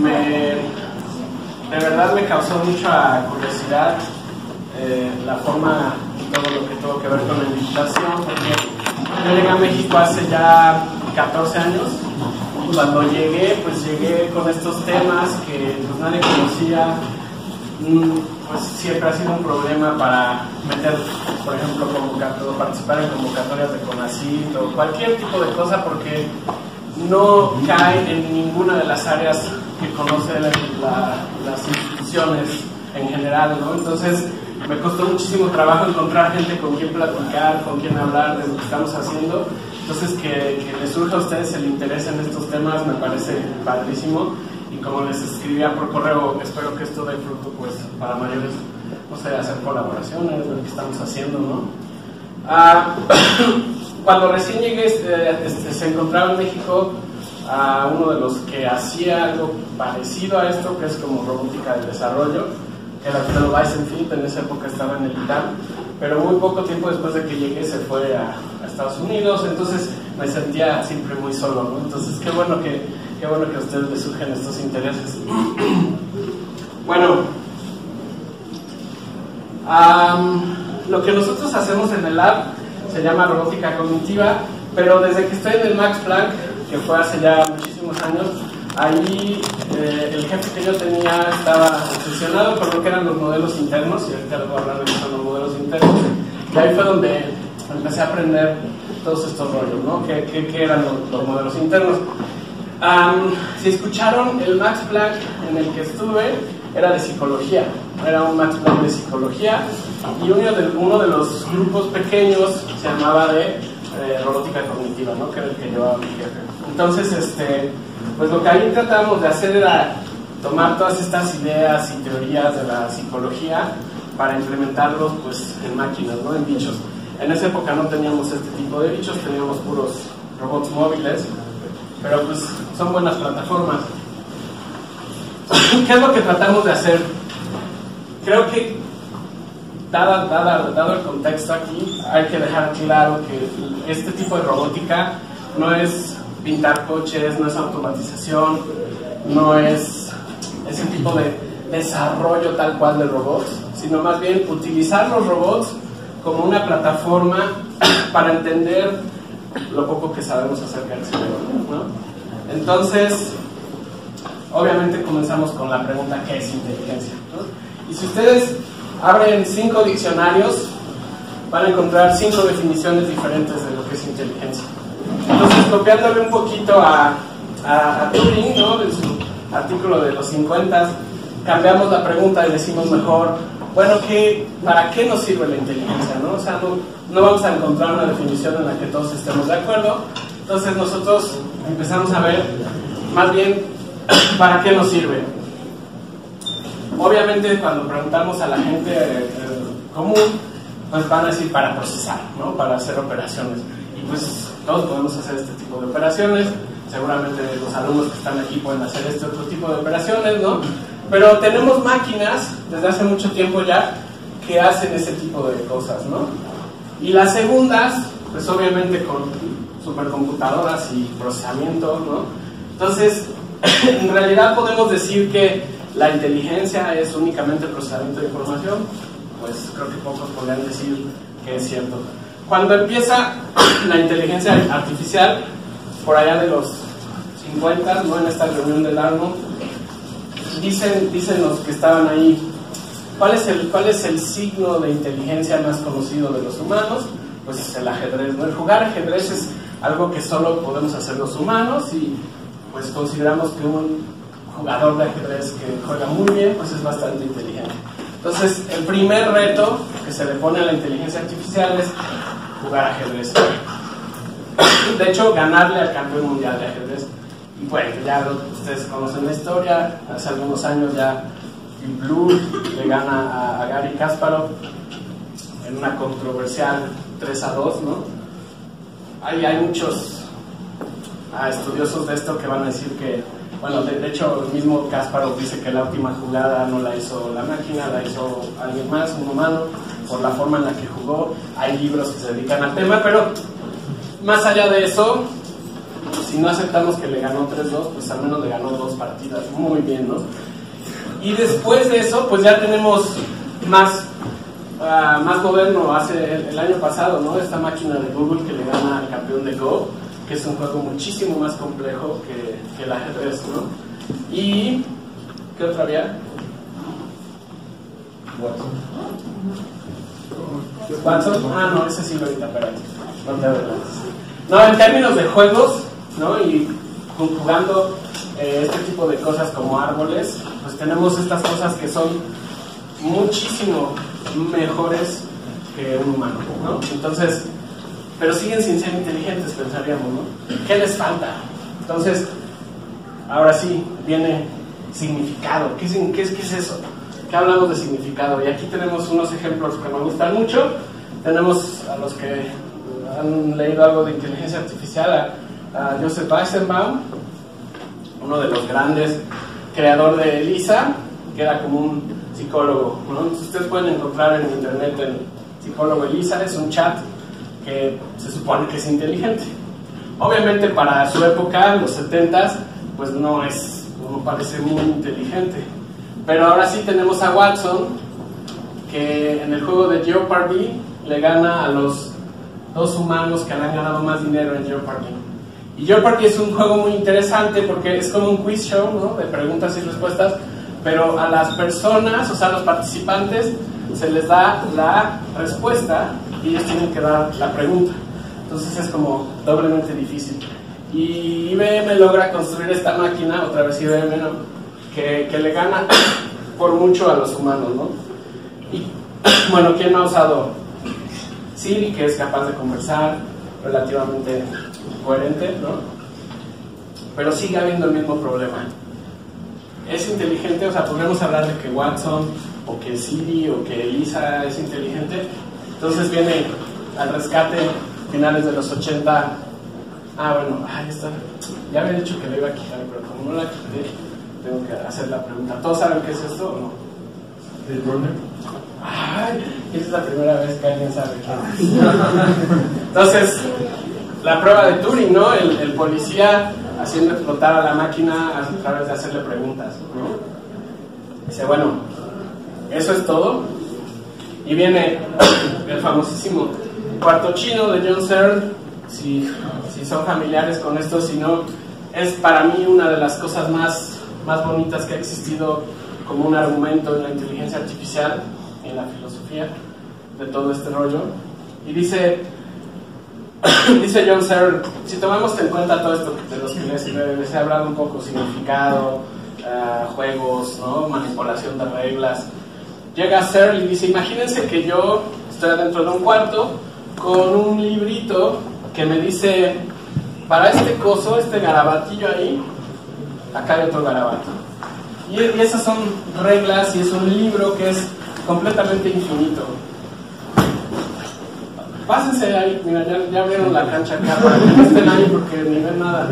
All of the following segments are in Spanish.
me, de verdad me causó mucha curiosidad eh, la forma y todo lo que tuvo que ver con la invitación, porque yo llegué a México hace ya 14 años. Cuando llegué, pues llegué con estos temas que pues nadie conocía, mm, pues siempre ha sido un problema para meter, por ejemplo, participar en convocatorias de CONACYT o cualquier tipo de cosa porque no cae en ninguna de las áreas que conocen las instituciones en general, ¿no? Entonces me costó muchísimo trabajo encontrar gente con quien platicar, con quien hablar de lo que estamos haciendo. Entonces que, que les surja a ustedes el interés en estos temas me parece padrísimo y como les escribía por correo, espero que esto dé fruto pues para mayores, no sé, hacer colaboraciones, lo que estamos haciendo, ¿no? Ah, cuando recién llegué, este, este, se encontraba en México a uno de los que hacía algo parecido a esto, que es como robótica de desarrollo, que era Pedro Weisenfeld, en esa época estaba en el ITAM, pero muy poco tiempo después de que llegué se fue a, a Estados Unidos, entonces me sentía siempre muy solo, ¿no? Entonces qué bueno que, qué bueno que a ustedes les surgen estos intereses. bueno, um, lo que nosotros hacemos en el lab se llama robótica cognitiva, pero desde que estoy en el Max Planck, que fue hace ya muchísimos años, ahí eh, el jefe que yo tenía estaba obsesionado con lo que eran los modelos internos, y ahorita les voy a hablar de qué son los modelos internos, y ahí fue donde empecé a aprender todos estos rollos, ¿no? ¿Qué, qué, qué eran los, los, modelos internos? Um, si escucharon el Max Planck en el que estuve, era de psicología, era un Planck de psicología, y uno de, uno de los grupos pequeños se llamaba de eh, robótica cognitiva, ¿no? Que era el que llevaba mi jefe. Entonces, este, pues lo que ahí tratábamos de hacer era tomar todas estas ideas y teorías de la psicología para implementarlos pues en máquinas, ¿no? En bichos. En esa época no teníamos este tipo de bichos, teníamos puros robots móviles, pero pues son buenas plataformas. ¿Qué es lo que tratamos de hacer? Creo que, dada, dada, dado el contexto aquí, hay que dejar claro que este tipo de robótica no es pintar coches, no es automatización, no es ese tipo de desarrollo tal cual de robots, sino más bien utilizar los robots como una plataforma para entender lo poco que sabemos acerca del cerebro. ¿no? Entonces, obviamente comenzamos con la pregunta ¿qué es inteligencia? ¿no? Y si ustedes abren cinco diccionarios, van a encontrar cinco definiciones diferentes de lo que es inteligencia. Entonces, copiándole un poquito a, a, a Turing, ¿no? de su artículo de los 50, cambiamos la pregunta y decimos mejor, bueno, ¿qué, ¿para qué nos sirve la inteligencia? ¿no? O sea, no, no vamos a encontrar una definición en la que todos estemos de acuerdo. Entonces nosotros empezamos a ver más bien para qué nos sirve. Obviamente cuando preguntamos a la gente eh, común, pues van a decir para procesar, ¿no? para hacer operaciones. Y pues todos podemos hacer este tipo de operaciones. Seguramente los alumnos que están aquí pueden hacer este otro tipo de operaciones, ¿no? Pero tenemos máquinas desde hace mucho tiempo ya que hacen ese tipo de cosas, ¿no? Y las segundas, pues obviamente con supercomputadoras y procesamiento, ¿no? Entonces, en realidad podemos decir que la inteligencia es únicamente procesamiento de información, pues creo que pocos podrían decir que es cierto. Cuando empieza la inteligencia artificial, por allá de los 50, ¿no? en esta reunión del ARNO, dicen, dicen los que estaban ahí, ¿cuál es, el, ¿cuál es el signo de inteligencia más conocido de los humanos? Pues es el ajedrez. ¿no? El jugar ajedrez es algo que solo podemos hacer los humanos y pues consideramos que un jugador de ajedrez que juega muy bien, pues es bastante inteligente. Entonces, el primer reto que se le pone a la inteligencia artificial es jugar ajedrez. De hecho, ganarle al campeón mundial de ajedrez. Y bueno, ya ustedes conocen la historia, hace algunos años ya Blue le gana a, Gary Kasparov en una controversial 3 a 2, ¿no? Hay, hay muchos ah, estudiosos de esto que van a decir que, bueno, de, hecho el mismo Kasparov dice que la última jugada no la hizo la máquina, la hizo alguien más, un humano, por la forma en la que jugó. Hay libros que se dedican al tema, pero más allá de eso, si no aceptamos que le ganó 3-2, pues al menos le ganó dos partidas, muy bien, ¿no? Y después de eso, pues ya tenemos más, uh, más moderno, hace el, año pasado, ¿no? Esta máquina de Google que le gana al campeón de Go, que es un juego muchísimo más complejo que, que el ajedrez, ¿no? Y, ¿qué otra había? Watson. Ah, no, ese sí ahorita. No te adelantes. No, en términos de juegos, ¿no? Y jugando eh, este tipo de cosas como árboles, pues tenemos estas cosas que son muchísimo mejores que un humano, ¿no? Entonces, pero siguen sin ser inteligentes, pensaríamos, ¿no? ¿Qué les falta? Entonces, ahora sí, viene significado. ¿Qué, qué, es, qué es eso? ¿Qué hablamos de significado? Y aquí tenemos unos ejemplos que me gustan mucho. Tenemos a los que han leído algo de inteligencia artificial, a, Joseph Weizenbaum, uno de los grandes creador de ELISA, que era como un psicólogo. Ustedes pueden encontrar en internet el psicólogo ELISA, es un chat que se supone que es inteligente. Obviamente para su época, los 70s, pues no es, no parece muy inteligente. Pero ahora sí tenemos a Watson, que en el juego de Jeopardy le gana a los dos humanos que han ganado más dinero en Jeopardy. Y Jeopardy es un juego muy interesante porque es como un quiz show, ¿no? De preguntas y respuestas, pero a las personas, o sea, a los participantes, se les da la respuesta y ellos tienen que dar la pregunta. Entonces es como doblemente difícil. Y IBM logra construir esta máquina, otra vez IBM, ¿no? que, que le gana por mucho a los humanos, ¿no? Y bueno, ¿quién no ha usado Siri, que es capaz de conversar relativamente coherente, ¿no? Pero sigue habiendo el mismo problema. Es inteligente, o sea, podemos hablar de que Watson o que Siri o que Elisa es inteligente. Entonces viene al rescate finales de los 80. Ah, bueno, ahí está. Ya había dicho que lo iba a quitar, pero como no la quité, tengo que hacer la pregunta. ¿Todos saben qué es esto o no? ¿El runner? Ay, es la primera vez que alguien sabe qué es. Entonces, la prueba de Turing, ¿no? El, el, policía haciendo explotar a la máquina a través de hacerle preguntas, ¿no? Dice, bueno, eso es todo. Y viene el famosísimo cuarto chino de John Searle, si, si son familiares con esto, si no, es para mí una de las cosas más, más bonitas que ha existido como un argumento en la inteligencia artificial, en la filosofía de todo este rollo. Y dice, dice John Searle, si tomamos en cuenta todo esto de los que les, les he hablado un poco, significado, uh, juegos, ¿no? manipulación de reglas, llega Searle y dice, imagínense que yo estoy adentro de un cuarto con un librito que me dice, para este coso, este garabatillo ahí, acá hay otro garabato. Y, esas son reglas y es un libro que es completamente infinito. Pásense ahí, mira, ya, ya vieron la cancha acá, para no estén ahí porque ni ven nada.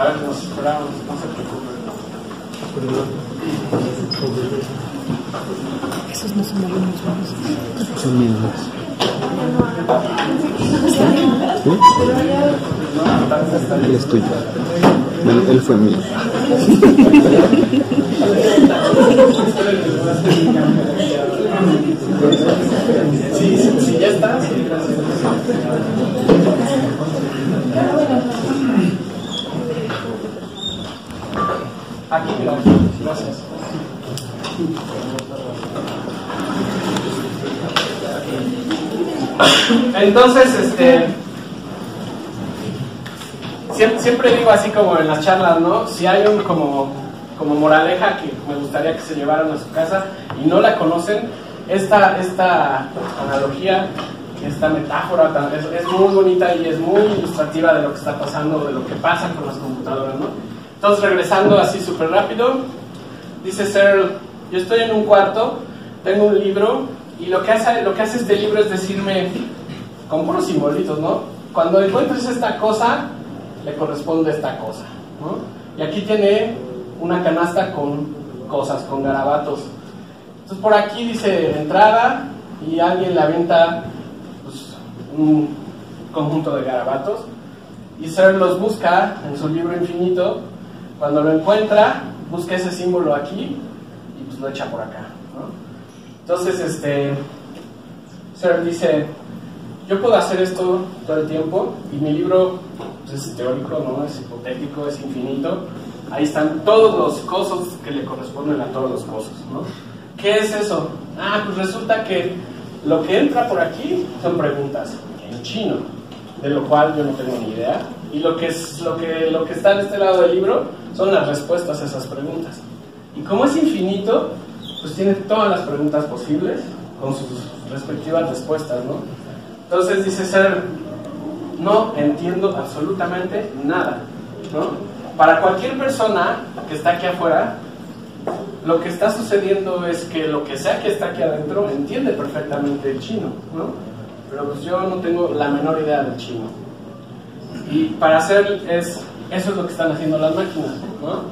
A ver, nos esperamos, no se preocupen. Esos no son alumnos buenos. Son mismos. Él es tuyo. Él, él fue mío. Sí, sí, sí, ya está. Sí, gracias. Aquí, gracias. Entonces, este, siempre, siempre, digo así como en las charlas, ¿no? Si hay un como, como moraleja que me gustaría que se llevaran a su casa y no la conocen, esta, esta analogía, esta metáfora es, es muy bonita y es muy ilustrativa de lo que está pasando, de lo que pasa con las computadoras, ¿no? Entonces, regresando así súper rápido, dice Searle, yo estoy en un cuarto, tengo un libro y lo que hace, lo que hace este libro es decirme, con puros simbolitos, ¿no? Cuando encuentres esta cosa, le corresponde esta cosa, ¿no? Y aquí tiene una canasta con cosas, con garabatos. Entonces por aquí dice entrada y alguien le avienta un conjunto de garabatos y Searle los busca en su libro infinito. Cuando lo encuentra, busca ese símbolo aquí y pues lo echa por acá. Entonces, este, Searle dice, yo puedo hacer esto todo el tiempo y mi libro pues, es teórico, ¿no? es hipotético, es infinito. Ahí están todos los cosas que le corresponden a todos los cosas. ¿Qué es eso? Ah, pues resulta que lo que entra por aquí son preguntas en chino, de lo cual yo no tengo ni idea. Y lo que, es, lo, que, lo que está en este lado del libro son las respuestas a esas preguntas. Y como es infinito, pues tiene todas las preguntas posibles con sus respectivas respuestas, ¿no? Entonces dice ser, no entiendo absolutamente nada, ¿no? Para cualquier persona que está aquí afuera, lo que está sucediendo es que lo que sea que está aquí adentro entiende perfectamente el chino, ¿no? Pero pues yo no tengo la menor idea del chino. Y para hacer es, eso es lo que están haciendo las máquinas, ¿no?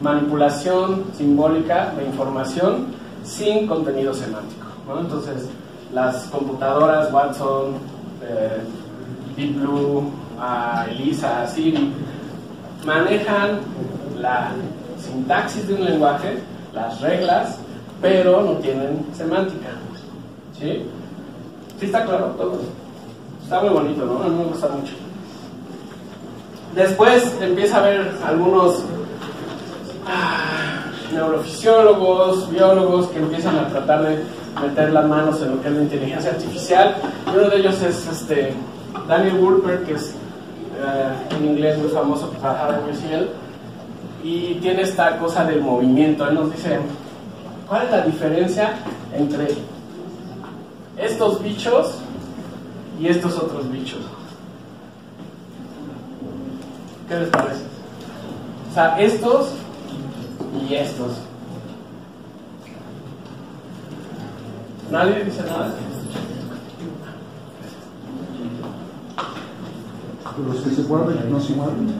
Manipulación simbólica de información sin contenido semántico, ¿no? Entonces, las computadoras, Watson, eh, Deep Blue, uh, Elisa, Siri, manejan la sintaxis de un lenguaje, las reglas, pero no tienen semántica. ¿Sí? ¿Sí está claro todo? Está muy bonito, ¿no? A mí me gusta mucho. Después empieza a haber algunos ah, neurofisiólogos, biólogos que empiezan a tratar de meter las manos en lo que es la inteligencia artificial. Uno de ellos es este, Daniel Wolper, que es uh, en inglés muy famoso que trabajaba en y tiene esta cosa del movimiento. Él nos dice, ¿cuál es la diferencia entre estos bichos y estos otros bichos? ¿Qué les parece? O sea, estos y estos. ¿Nadie dice nada? Los que se mueven no se mueven.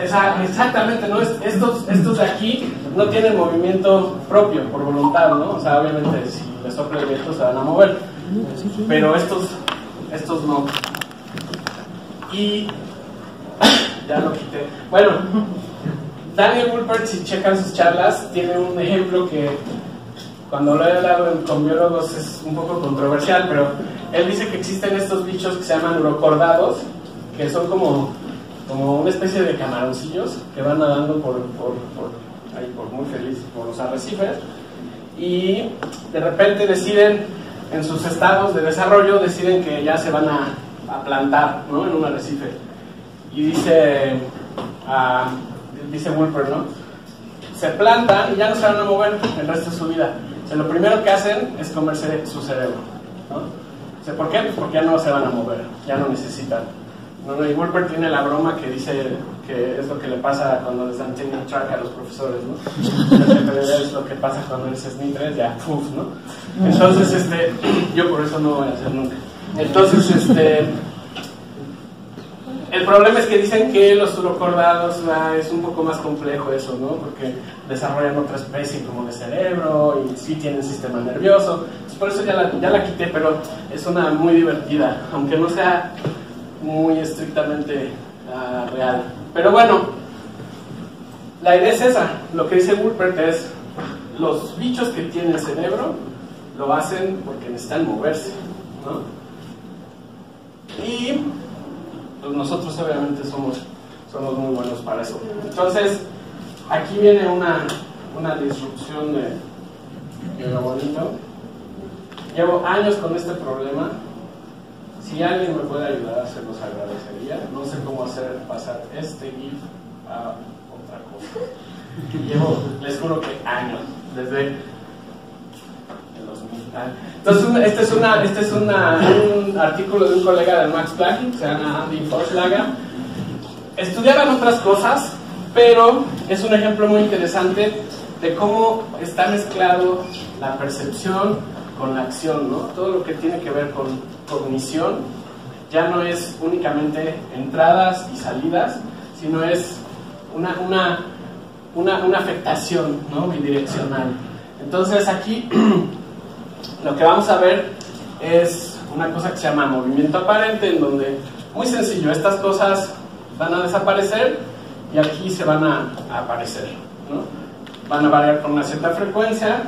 Exactamente, ¿no? Es- Estos, estos de aquí no tienen movimiento propio, por voluntad, ¿no? O sea, obviamente si les sopla el viento se van a mover. Pero estos, estos no. Y ya lo quité. Bueno, Daniel Wolpert, si checan sus charlas, tiene un ejemplo que cuando lo he hablado con biólogos es un poco controversial, pero él dice que existen estos bichos que se llaman urocordados, que son como, como una especie de camaroncillos que van nadando por, por, por, ahí, por muy feliz por los arrecifes y de repente deciden en sus estados de desarrollo deciden que ya se van a, a plantar ¿no? en un arrecife y dice ah, dice Wolper ¿no? se plantan y ya no se van a mover el resto de su vida o sea, lo primero que hacen es comerse su cerebro ¿no? O sea, ¿por qué? Pues porque ya no se van a mover ya no necesitan no, y Wolper tiene la broma que dice que es lo que le pasa cuando les dan tenure track a los profesores, ¿no? Es lo que pasa cuando eres SNI 3, ya, puf, ¿no? Entonces, este, yo por eso no voy a hacer nunca. Entonces, este, el problema es que dicen que los urocordados ah, es un poco más complejo eso, ¿no? Porque desarrollan otra especie como de cerebro y sí tienen sistema nervioso. Entonces, por eso ya la, ya la quité, pero es una muy divertida, aunque no sea muy estrictamente ah, real. Pero bueno, la idea es esa. Lo que dice Wolpert es, los bichos que tienen cerebro lo hacen porque necesitan moverse, ¿no? Y pues nosotros obviamente somos, somos muy buenos para eso. Entonces, aquí viene una, una disrupción de, de lo bonito. Llevo años con este problema. Si alguien me puede ayudar, se los agradecería. No sé cómo hacer pasar este GIF a otra cosa. Llevo, les juro que años, desde el 2000. Entonces, este es, una, este es una- un artículo de un colega de Max Planck, se llama Andy Forschlager. Estudiaban otras cosas, pero es un ejemplo muy interesante de cómo está mezclado la percepción con la acción, ¿no? Todo lo que tiene que ver con cognición ya no es únicamente entradas y salidas, sino es una, una, una, una afectación ¿no? bidireccional. Entonces aquí lo que vamos a ver es una cosa que se llama movimiento aparente, en donde, muy sencillo, estas cosas van a desaparecer y aquí se van a, aparecer. ¿no? Van a variar con una cierta frecuencia.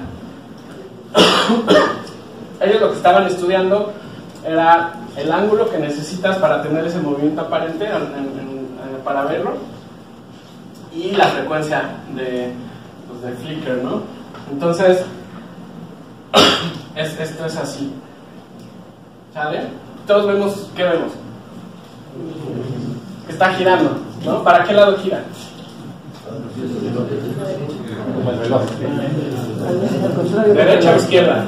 Ellos lo que estaban estudiando era el ángulo que necesitas para tener ese movimiento aparente, en- en- en- eh, para verlo, y la frecuencia de, pues, de flicker, ¿no? Entonces, es- esto es así. ¿Sale? Todos vemos, ¿qué vemos? Que está girando, ¿no? ¿Para qué lado gira? ¿Derecha o izquierda?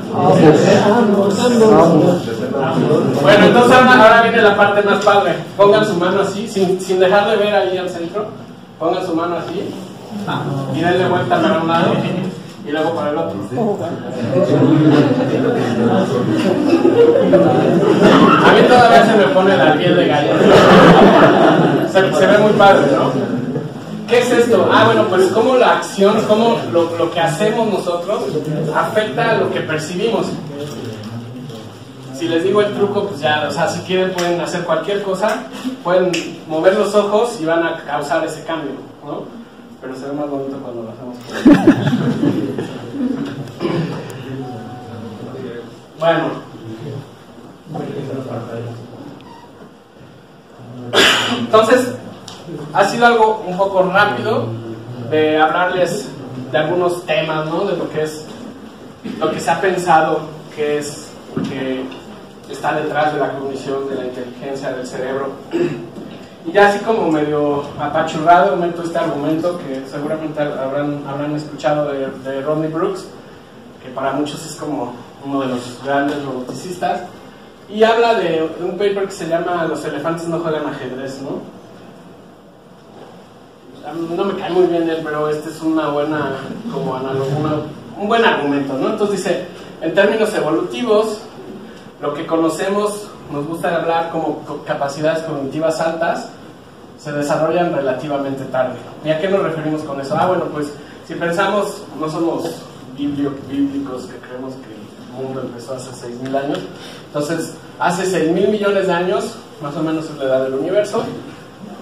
Bueno, entonces ahora, ahora viene la parte más padre. Pongan su mano así, sin, sin dejar de ver ahí al centro. Pongan su mano así. Y denle vuelta para un lado y luego para el otro. A mí todavía se me pone la piel de gallina. Se, se ve muy padre, ¿no? ¿Qué es esto? Ah, bueno, pues cómo la acción, cómo lo, lo que hacemos nosotros afecta a lo que percibimos. Si les digo el truco, pues ya, o sea, si quieren pueden hacer cualquier cosa, pueden mover los ojos y van a causar ese cambio, ¿no? Pero se ve más bonito cuando lo hacemos. Bueno. Entonces, ha sido algo un poco rápido de hablarles de algunos temas, ¿no? De lo que es, lo que se ha pensado que es, que está detrás de la cognición, de la inteligencia del cerebro. Y ya así como medio apachurrado meto este argumento que seguramente habrán, habrán escuchado de, de Rodney Brooks, que para muchos es como uno de los grandes roboticistas, y habla de un paper que se llama Los elefantes no juegan ajedrez, ¿no? No me cae muy bien él, pero este es una buena, como analo- una- un buen argumento, ¿no? Entonces dice, en términos evolutivos, lo que conocemos, nos gusta hablar como co- capacidades cognitivas altas, se desarrollan relativamente tarde. ¿Y a qué nos referimos con eso? Ah, bueno, pues si pensamos, no somos bíblicos que creemos que el mundo empezó hace 6.000 años, entonces hace 6.000 millones de años, más o menos es la edad del universo,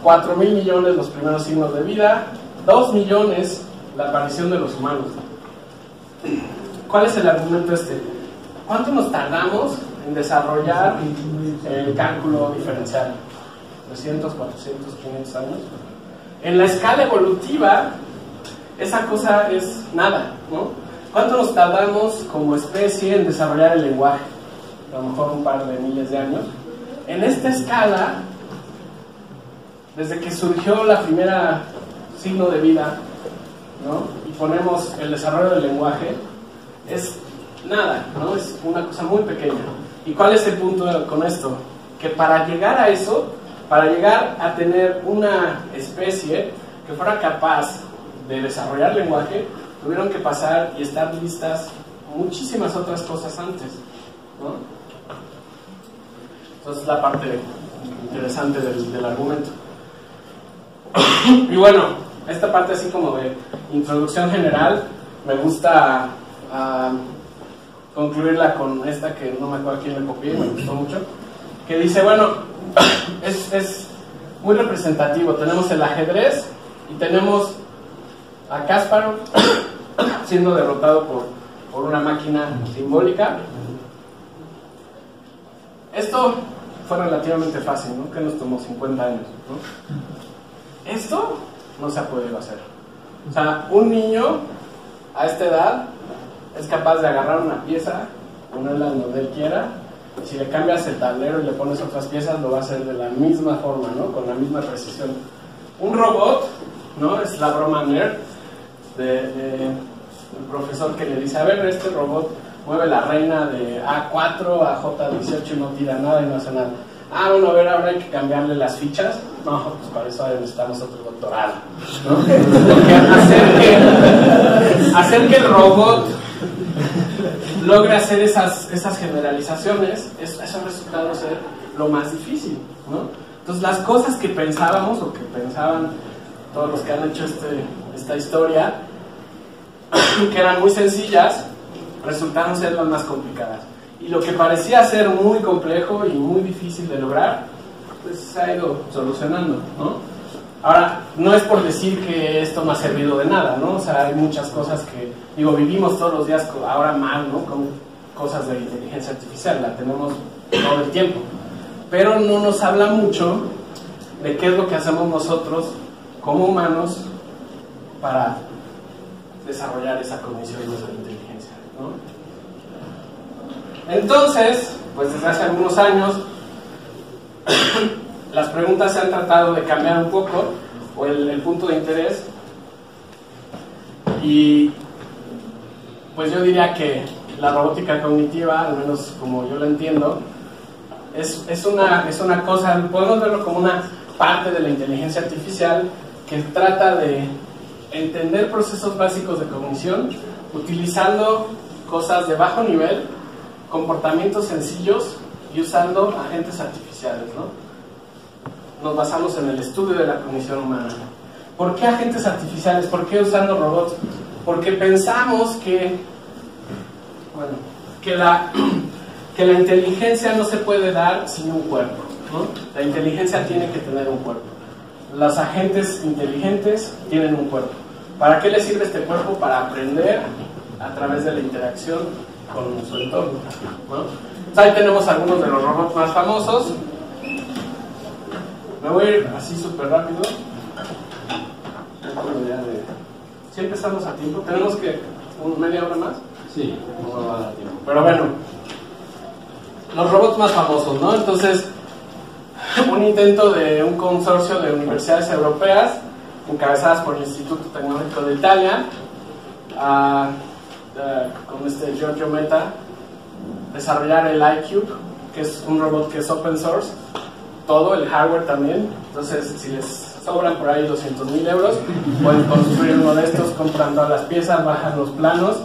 4 mil millones los primeros signos de vida, 2 millones la aparición de los humanos. ¿Cuál es el argumento este? ¿Cuánto nos tardamos en desarrollar el cálculo diferencial? ¿300, 400, 500 años? En la escala evolutiva, esa cosa es nada, ¿no? ¿Cuánto nos tardamos como especie en desarrollar el lenguaje? A lo mejor un par de miles de años. En esta escala, desde que surgió la primera signo de vida, ¿no? Y ponemos el desarrollo del lenguaje, es nada, ¿no? Es una cosa muy pequeña. ¿Y cuál es el punto con esto? Que para llegar a eso, para llegar a tener una especie que fuera capaz de desarrollar lenguaje, tuvieron que pasar y estar listas muchísimas otras cosas antes, ¿no? Entonces la parte interesante del, argumento. Y bueno, esta parte así como de introducción general, me gusta ah, concluirla con esta que no me acuerdo quién le copié, me gustó mucho, que dice, bueno, es, es muy representativo, tenemos el ajedrez y tenemos a Kasparov siendo derrotado por, por una máquina simbólica. Esto fue relativamente fácil, ¿no? Que nos tomó 50 años. Esto no se ha podido hacer. O sea, un niño a esta edad es capaz de agarrar una pieza, ponerla donde él quiera, si le cambias el tablero y le pones otras piezas, lo va a hacer de la misma forma, ¿no? Con la misma precisión. Un robot, ¿no? Es la broma nerd de, de- del profesor que le dice, a ver, este robot mueve la reina de A4 a J18 y no tira nada y no hace nada. Ah, bueno, a ver, hay que cambiarle las fichas. No, pues para eso necesitamos otro doctorado. ¿no? Hacer que el robot logre hacer esas, esas generalizaciones, es- eso ha resultado ser lo más difícil. ¿no? Entonces, las cosas que pensábamos o que pensaban todos los que han hecho este, esta historia, que eran muy sencillas, resultaron ser las más complicadas. Y lo que parecía ser muy complejo y muy difícil de lograr, pues se ha ido solucionando, ¿no? Ahora, no es por decir que esto no ha servido de nada, ¿no? O sea, hay muchas cosas que, digo, vivimos todos los días ahora mal, ¿no? Con cosas de inteligencia artificial, la tenemos todo el tiempo. Pero no nos habla mucho de qué es lo que hacemos nosotros como humanos para desarrollar esa cognición de la inteligencia, ¿no? Entonces, pues desde hace algunos años, las preguntas se han tratado de cambiar un poco, o el, punto de interés, y pues yo diría que la robótica cognitiva, al menos como yo la entiendo, es, es, una, es una cosa, podemos verlo como una parte de la inteligencia artificial que trata de entender procesos básicos de cognición utilizando cosas de bajo nivel, comportamientos sencillos y usando agentes artificiales. ¿no? Nos basamos en el estudio de la cognición humana. ¿Por qué agentes artificiales? ¿Por qué usando robots? Porque pensamos que, bueno, que la, que la inteligencia no se puede dar sin un cuerpo. ¿no? La inteligencia tiene que tener un cuerpo. Los agentes inteligentes tienen un cuerpo. ¿Para qué les sirve este cuerpo? Para aprender a través de la interacción con su entorno. ¿no? Ahí tenemos algunos de los robots más famosos. Me voy a ir así súper rápido. Si empezamos a tiempo, tenemos que un media hora más. Sí. No me va a dar tiempo. Pero bueno, los robots más famosos, ¿no? Entonces, un intento de un consorcio de universidades europeas encabezadas por el Instituto Tecnológico de Italia, ah, ah, con este Giorgio Meta, desarrollar el iCube, que es un robot que es open source, todo, el hardware también. Entonces, si les sobran por ahí 200 mil euros, pueden construir uno de estos comprando las piezas, bajan los planos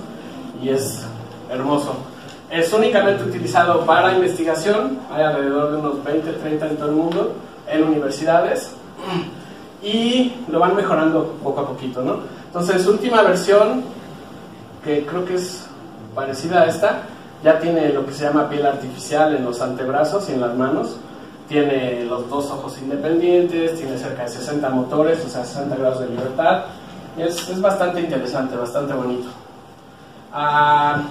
y es hermoso. Es únicamente utilizado para investigación, hay alrededor de unos 20, 30 en todo el mundo, en universidades, y lo van mejorando poco a poquito, ¿no? Entonces, última versión, que creo que es parecida a esta, ya tiene lo que se llama piel artificial en los antebrazos y en las manos, tiene los dos ojos independientes, tiene cerca de 60 motores, o sea, 60 grados de libertad, es, es bastante interesante, bastante bonito. Ah,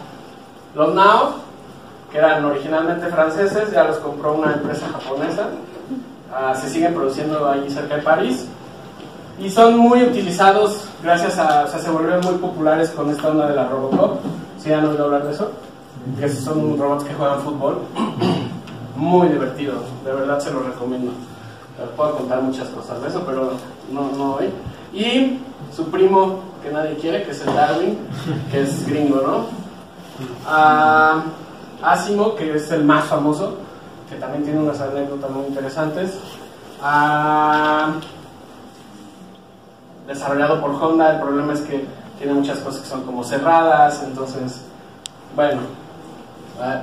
los Nao, que eran originalmente franceses, ya los compró una empresa japonesa. Ah, se siguen produciendo ahí cerca de París. Y son muy utilizados gracias a, o sea, se volvieron muy populares con esta onda de la Robocop. ¿Sí han oído hablar de eso? Que son robots que juegan fútbol. Muy divertidos, de verdad se los recomiendo. Puedo contar muchas cosas de eso, pero no, no hoy. Y su primo, que nadie quiere, que es el Darwin, que es gringo, ¿no? a Asimo, que es el más famoso, que también tiene unas anécdotas muy interesantes. A- desarrollado por Honda, el problema es que tiene muchas cosas que son como cerradas, entonces, bueno. a-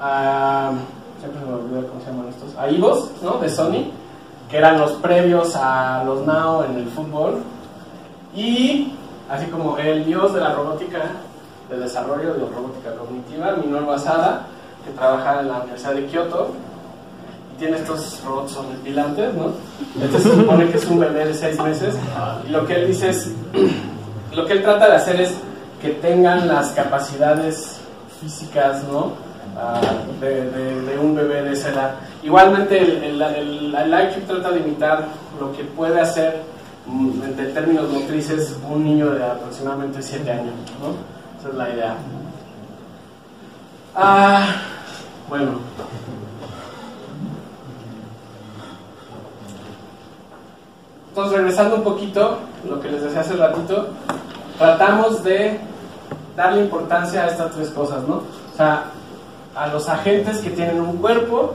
a- siempre me olvida cómo se llaman estos. A Ivos, ¿no? De Sony, que eran los previos a los Nao en el fútbol. Y así como el dios de la robótica, del desarrollo de la robótica cognitiva, Minoru Asada, que trabaja en la Universidad de Kioto, tiene estos robots horripilantes, ¿no? Este se supone que es un bebé de seis meses, y lo que él dice es, lo que él trata de hacer es que tengan las capacidades físicas, ¿no? Ah, de, un bebé de esa edad. Igualmente el, el, el, el trata de imitar lo que puede hacer mm, en términos motrices un niño de aproximadamente 7 años, ¿no? Esa es la idea. Ah, bueno. Entonces, regresando un poquito, lo que les decía hace ratito, tratamos de darle importancia a estas tres cosas, ¿no? O sea, a los agentes que tienen un cuerpo,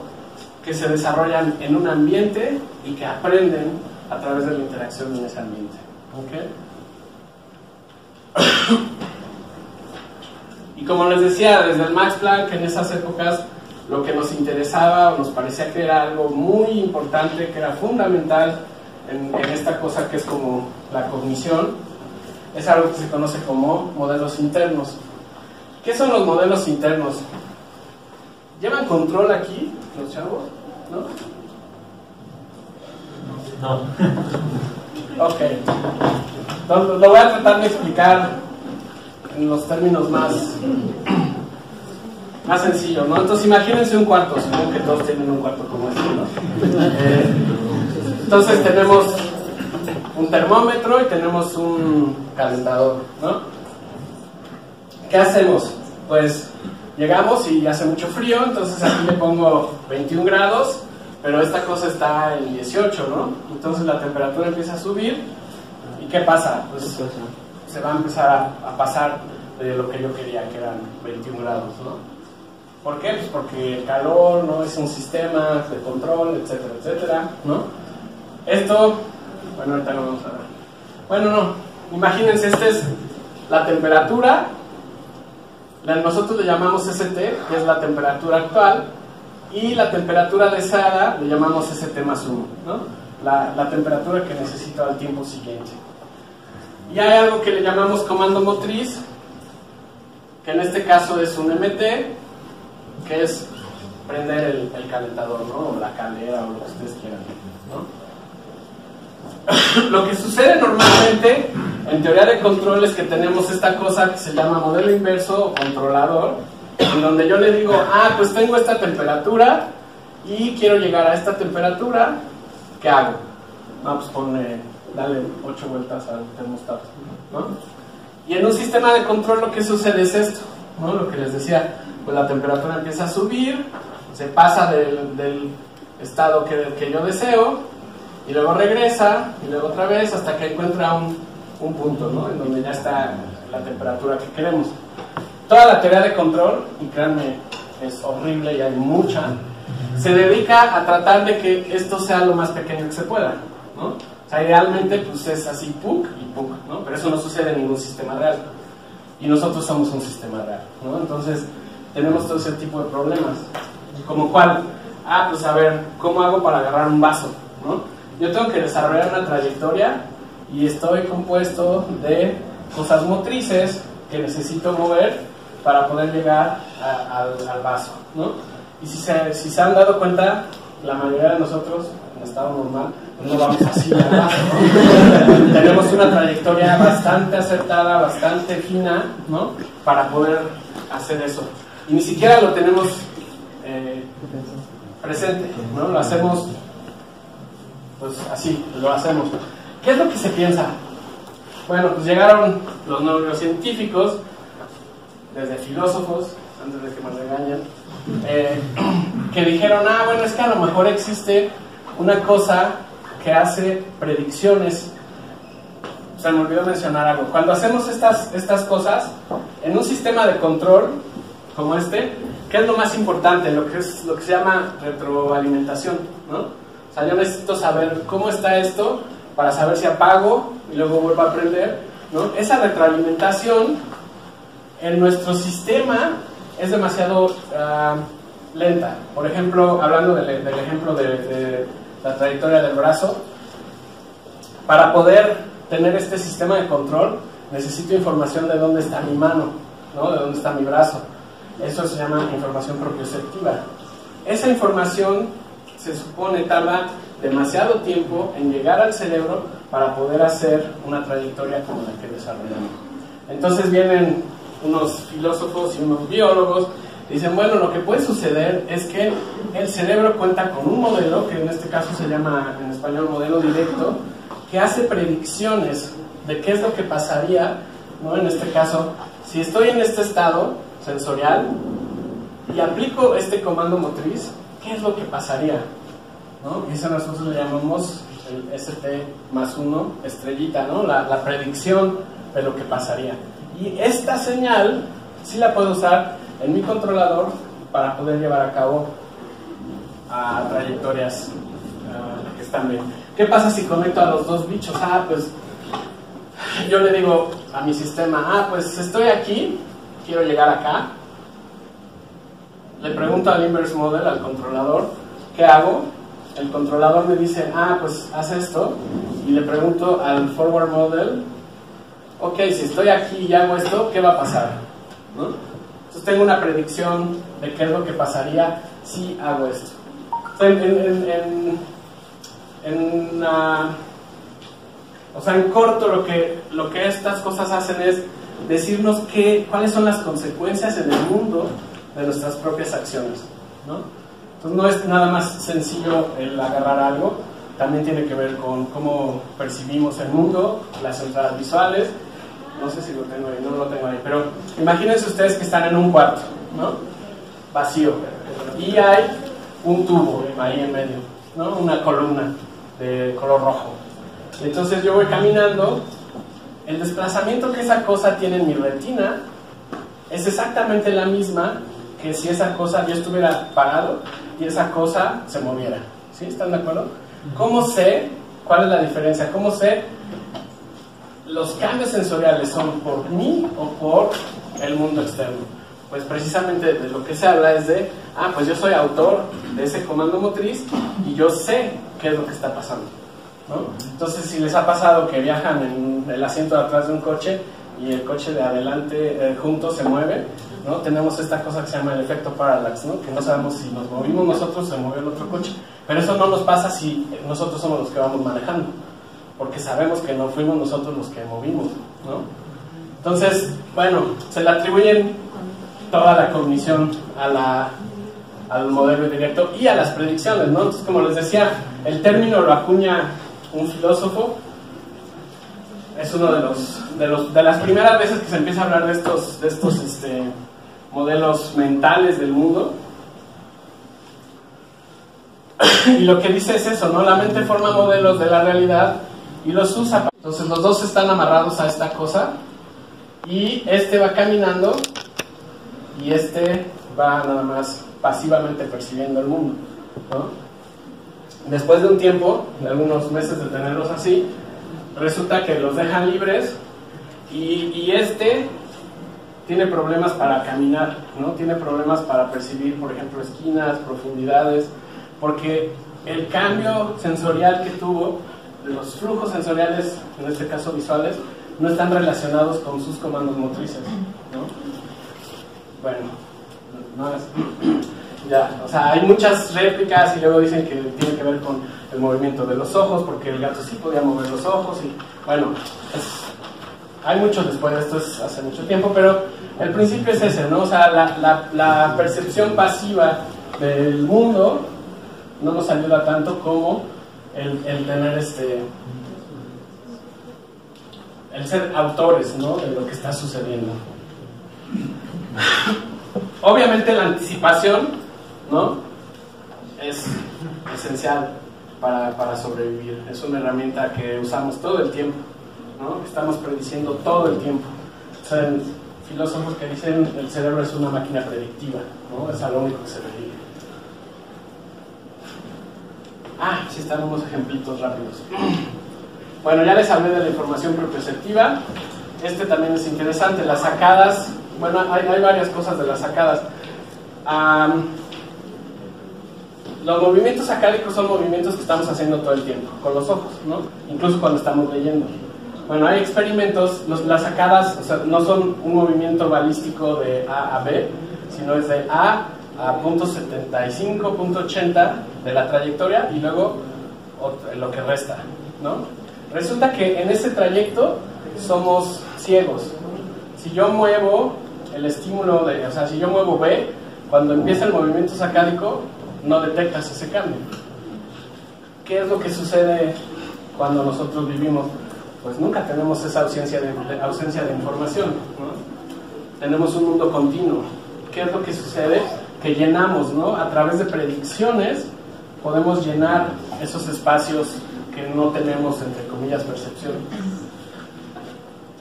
que se desarrollan en un ambiente y que aprenden a través de la interacción en ese ambiente. ¿Ok? Y como les decía, desde el Max Planck en esas épocas lo que nos interesaba o nos parecía que era algo muy importante, que era fundamental en, en esta cosa que es como la cognición, es algo que se conoce como modelos internos. ¿Qué son los modelos internos? ¿Llevan control aquí, los chavos? ¿No? No. Ok. Entonces, lo voy a tratar de explicar en los términos más, más sencillos, ¿no? Entonces, imagínense un cuarto, supongo que todos tienen un cuarto como este, ¿no? Eh, entonces, tenemos un termómetro y tenemos un calentador, ¿no? ¿Qué hacemos? Pues llegamos y hace mucho frío, entonces aquí le pongo 21 grados, pero esta cosa está en 18, ¿no? Entonces la temperatura empieza a subir y ¿qué pasa? Pues se va a empezar a, a pasar de lo que yo quería, que eran 21 grados, ¿no? ¿Por qué? Pues porque el calor no es un sistema de control, etcétera, etcétera, ¿no? Esto, bueno, ahorita lo vamos a ver. Bueno, no, imagínense, esta es la temperatura, nosotros le llamamos ST, que es la temperatura actual, y la temperatura deseada le llamamos ST más 1, ¿no? La, la temperatura que necesito al tiempo siguiente. Y hay algo que le llamamos comando motriz, que en este caso es un MT, que es prender el, calentador, ¿no? O la caldera, o lo que ustedes quieran. Lo que sucede normalmente en teoría de control es que tenemos esta cosa que se llama modelo inverso o controlador, en donde yo le digo, ah, pues tengo esta temperatura y quiero llegar a esta temperatura, ¿qué hago? No, pues ponle, dale ocho vueltas al termostato, ¿no? Y en un sistema de control lo que sucede es esto, ¿no? Lo que les decía, pues la temperatura empieza a subir, se pasa del, estado que yo deseo, y luego regresa, y luego otra vez, hasta que encuentra un, un punto, ¿no? En donde ya está la temperatura que queremos. Toda la teoría de control, y créanme, es horrible y hay mucha, se dedica a tratar de que esto sea lo más pequeño que se pueda, ¿no? O sea, idealmente pues es así, PUC y PUC, ¿no? Pero eso no sucede en ningún sistema real. Y nosotros somos un sistema real, ¿no? Entonces, tenemos todo ese tipo de problemas. Como cuál? Ah, pues a ver, ¿cómo hago para agarrar un vaso, ¿no? Yo tengo que desarrollar una trayectoria y estoy compuesto de cosas motrices que necesito mover para poder llegar al, vaso, ¿no? Y si se, si se han dado cuenta, la mayoría de nosotros, en estado normal, no vamos así al vaso. Tenemos una trayectoria bastante acertada, bastante fina, ¿no? Para poder hacer eso. Y ni siquiera lo tenemos eh, presente, ¿no? Lo hacemos pues así, lo hacemos. ¿Qué es lo que se piensa? Bueno, pues llegaron los neurocientíficos, desde filósofos, antes de que me regañen, eh, que dijeron, ah, bueno, es que a lo mejor existe una cosa que hace predicciones. Se me olvidó mencionar algo. Cuando hacemos estas, estas cosas, en un sistema de control como este, ¿qué es lo más importante? Lo que, es, lo que se llama retroalimentación, ¿no? O sea, yo necesito saber cómo está esto para saber si apago y luego vuelvo a prender. Esa retroalimentación en nuestro sistema es demasiado ah, lenta. Por ejemplo, hablando del, ejemplo de, de la trayectoria del brazo, para poder tener este sistema de control necesito información de dónde está mi mano, ¿no? de dónde está mi brazo. Eso se llama información propioceptiva. Esa información se supone tarda demasiado tiempo en llegar al cerebro para poder hacer una trayectoria como la que desarrollamos. Entonces vienen unos filósofos y unos biólogos dicen, bueno, lo que puede suceder es que el cerebro cuenta con un modelo, que en este caso se llama en español modelo directo, que hace predicciones de qué es lo que pasaría, ¿no? En este caso, si estoy en este estado sensorial y aplico este comando motriz, ¿qué es lo que pasaría? Y eso nosotros le llamamos el ST más uno, estrellita, ¿no? La, la predicción de lo que pasaría. Y esta señal sí la puedo usar en mi controlador para poder llevar a cabo trayectorias ah, que están bien. ¿Qué pasa si conecto a los dos bichos? Ah, pues yo le digo a mi sistema, ah, pues estoy aquí, quiero llegar acá. Le pregunto al inverse model, al controlador, ¿qué hago? El controlador me dice, ah, pues haz esto. Y le pregunto al forward model, ok, si estoy aquí y hago esto, ¿qué va a pasar? Entonces tengo una predicción de qué es lo que pasaría si hago esto. En, ah, o sea, en corto lo que, que estas cosas hacen es decirnos qué, cuáles son las consecuencias en el mundo de nuestras propias acciones. ¿no? Entonces no es nada más sencillo el agarrar algo, también tiene que ver con cómo percibimos el mundo, las entradas visuales, no sé si lo tengo ahí, no lo tengo ahí, pero imagínense ustedes que están en un cuarto, ¿no? Vacío, y hay un tubo ahí en medio, ¿no? Una columna de color rojo. Entonces yo voy caminando, el desplazamiento que esa cosa tiene en mi retina es exactamente la misma que si esa cosa yo estuviera parado y esa cosa se moviera. ¿Sí? ¿Están de acuerdo? ¿Cómo sé cuál es la diferencia? ¿Cómo sé los cambios sensoriales son por mí o por el mundo externo? Pues precisamente de lo que se habla es de, ah, pues yo soy autor de ese comando motriz y yo sé qué es lo que está pasando. ¿no? Entonces, si les ha pasado que viajan en el asiento de atrás de un coche y el coche de adelante eh, junto se mueve, tenemos esta cosa que se llama el efecto parallax, que no sabemos si nos movimos nosotros o se movió el otro coche. Pero eso no nos pasa si nosotros somos los que vamos manejando, porque sabemos que no fuimos nosotros los que movimos. Entonces, bueno, se le atribuyen toda la cognición a al modelo directo y a las predicciones. ¿no? Entonces, como les decía, el término lo acuña un filósofo. Es uno de los, de los de las primeras veces que se empieza a hablar de estos, de estos este, modelos mentales del mundo. Y lo que dice es eso, ¿no? La mente forma modelos de la realidad y los usa. Entonces los dos están amarrados a esta cosa y este va caminando y este va nada más pasivamente percibiendo el mundo. Después de un tiempo, de algunos meses de tenerlos así, resulta que los dejan libres y, y este tiene problemas para caminar, ¿no? Tiene problemas para percibir, por ejemplo, esquinas, profundidades, porque el cambio sensorial que tuvo, los flujos sensoriales, en este caso visuales, no están relacionados con sus comandos motrices, ¿no? Bueno, no es... Ya, o sea, hay muchas réplicas y luego dicen que tiene que ver con el movimiento de los ojos, porque el gato sí podía mover los ojos y bueno, hay mucho después, esto es hace mucho tiempo, pero el principio es ese, ¿no? O sea, la, la, la percepción pasiva del mundo no nos ayuda tanto como el, el tener este el ser autores ¿no? de lo que está sucediendo. Obviamente la anticipación ¿no? Es esencial para, para, sobrevivir. Es una herramienta que usamos todo el tiempo, Estamos prediciendo todo el tiempo. O sea, filósofos que dicen el cerebro es una máquina predictiva, ¿no? Es a lo único que se refiere. Ah, sí están unos ejemplitos rápidos. Bueno, ya les hablé de la información proprioceptiva. Este también es interesante. Las sacadas, bueno, hay, hay varias cosas de las sacadas. Los movimientos acádicos son movimientos que estamos haciendo todo el tiempo, con los ojos, ¿no? Incluso cuando estamos leyendo. Bueno, hay experimentos, las sacadas no son un movimiento balístico de A a B, sino es de A a punto 75, punto 80 de la trayectoria y luego lo que resta, ¿no? Resulta que en ese trayecto somos ciegos. Si yo muevo el estímulo de, o sea, si yo muevo B, cuando empieza el movimiento sacádico, no detectas ese cambio. ¿Qué es lo que sucede cuando nosotros vivimos? Pues nunca tenemos esa ausencia de, ausencia de información. Tenemos un mundo continuo. ¿Qué es lo que sucede? Que llenamos, ¿no? A través de predicciones podemos llenar esos espacios que no tenemos, entre comillas, percepción.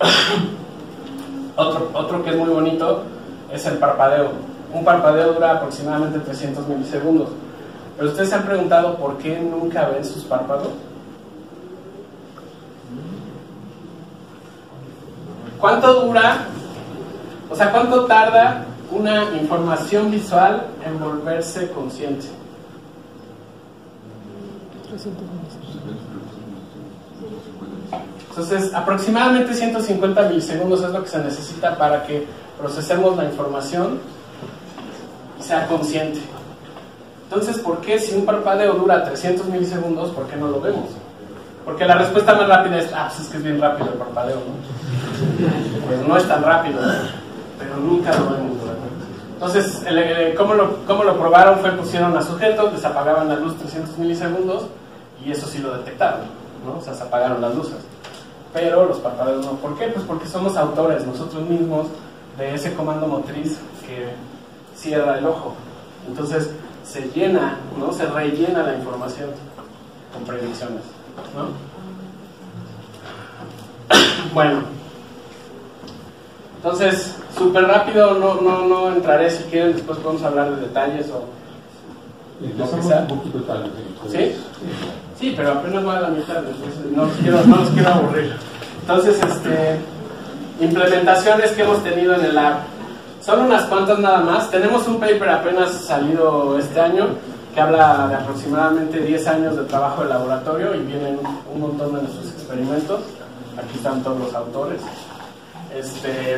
otro, otro que es muy bonito es el parpadeo un parpadeo dura aproximadamente 300 milisegundos. Pero ustedes se han preguntado por qué nunca ven sus párpados. ¿Cuánto dura? O sea, ¿cuánto tarda una información visual en volverse consciente? Entonces, aproximadamente 150 milisegundos es lo que se necesita para que procesemos la información y sea consciente. Entonces, ¿por qué si un parpadeo dura 300 milisegundos, por qué no lo vemos? Porque la respuesta más rápida es, ah, pues es que es bien rápido el parpadeo, ¿no? Pues no es tan rápido, pero nunca lo vemos. Entonces, ¿cómo, lo, ¿cómo lo probaron? Fue pusieron a sujetos, les apagaban la luz 300 milisegundos y eso sí lo detectaron, ¿no? O sea, se apagaron las luces. Pero los parpadeos no. ¿Por qué? Pues porque somos autores nosotros mismos de ese comando motriz que cierra el ojo. Entonces, se llena, ¿no? Se rellena la información con predicciones, ¿no? Bueno, entonces, súper rápido, no, no, no entraré si quieren, después podemos hablar de detalles o sea. un poquito tarde. ¿Sí? Sí, pero apenas va a la mitad, entonces no los quiero, no los quiero aburrir. Entonces, este, implementaciones que hemos tenido en el lab. Son unas cuantas nada más. Tenemos un paper apenas salido este año que habla de aproximadamente 10 años de trabajo de laboratorio y vienen un montón de nuestros experimentos. Aquí están todos los autores. Este,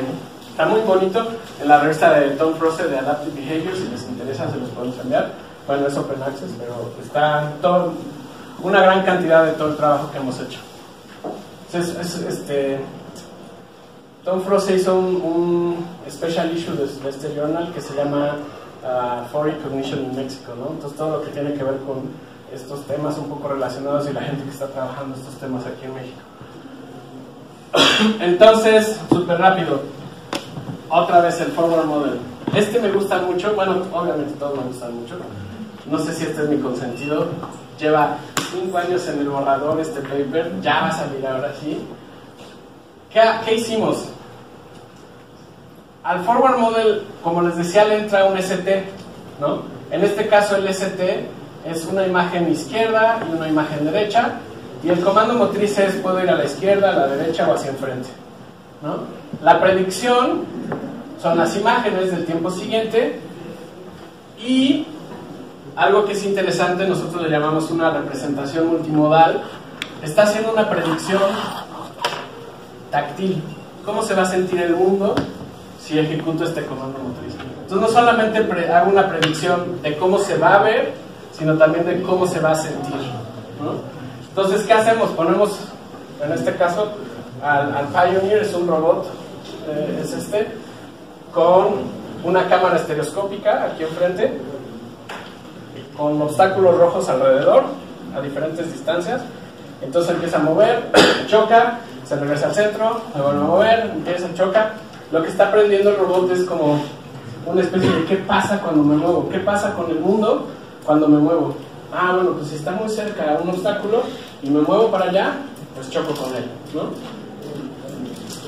está muy bonito en la revista de Tom Frost de Adaptive Behavior, si les interesa se los podemos enviar. Bueno, es Open Access, pero está todo, una gran cantidad de todo el trabajo que hemos hecho. este, Tom Frost hizo un, special issue de, este journal que se llama Foreign Cognition in Mexico, ¿no? Entonces todo lo que tiene que ver con estos temas un poco relacionados y la gente que está trabajando estos temas aquí en México. Entonces, súper rápido. Otra vez el forward model. Este me gusta mucho, bueno, obviamente todos me gustan mucho. No sé si este es mi consentido. Lleva cinco años en el borrador este paper, ya va a salir ahora sí. ¿Qué, ¿Qué, hicimos? Al forward model, como les decía, le entra un ST, ¿no? En este caso el ST es una imagen izquierda y una imagen derecha y el comando motriz es puedo ir a la izquierda, a la derecha o hacia enfrente. ¿no? La predicción son las imágenes del tiempo siguiente y algo que es interesante, nosotros le llamamos una representación multimodal, está haciendo una predicción táctil. ¿Cómo se va a sentir el mundo si ejecuto este comando motriz? Entonces no solamente hago una predicción de cómo se va a ver, sino también de cómo se va a sentir. Entonces, ¿qué hacemos? Ponemos, en este caso, al, Pioneer, es un robot, eh, es este, con una cámara estereoscópica aquí enfrente, con obstáculos rojos alrededor, a diferentes distancias. Entonces empieza a mover, choca, se regresa al centro, se vuelve a mover, empieza, choca. Lo que está aprendiendo el robot es como una especie de qué pasa cuando me muevo, qué pasa con el mundo cuando me muevo. Ah, bueno, pues si está muy cerca un obstáculo, y me muevo para allá, pues choco con él, ¿no?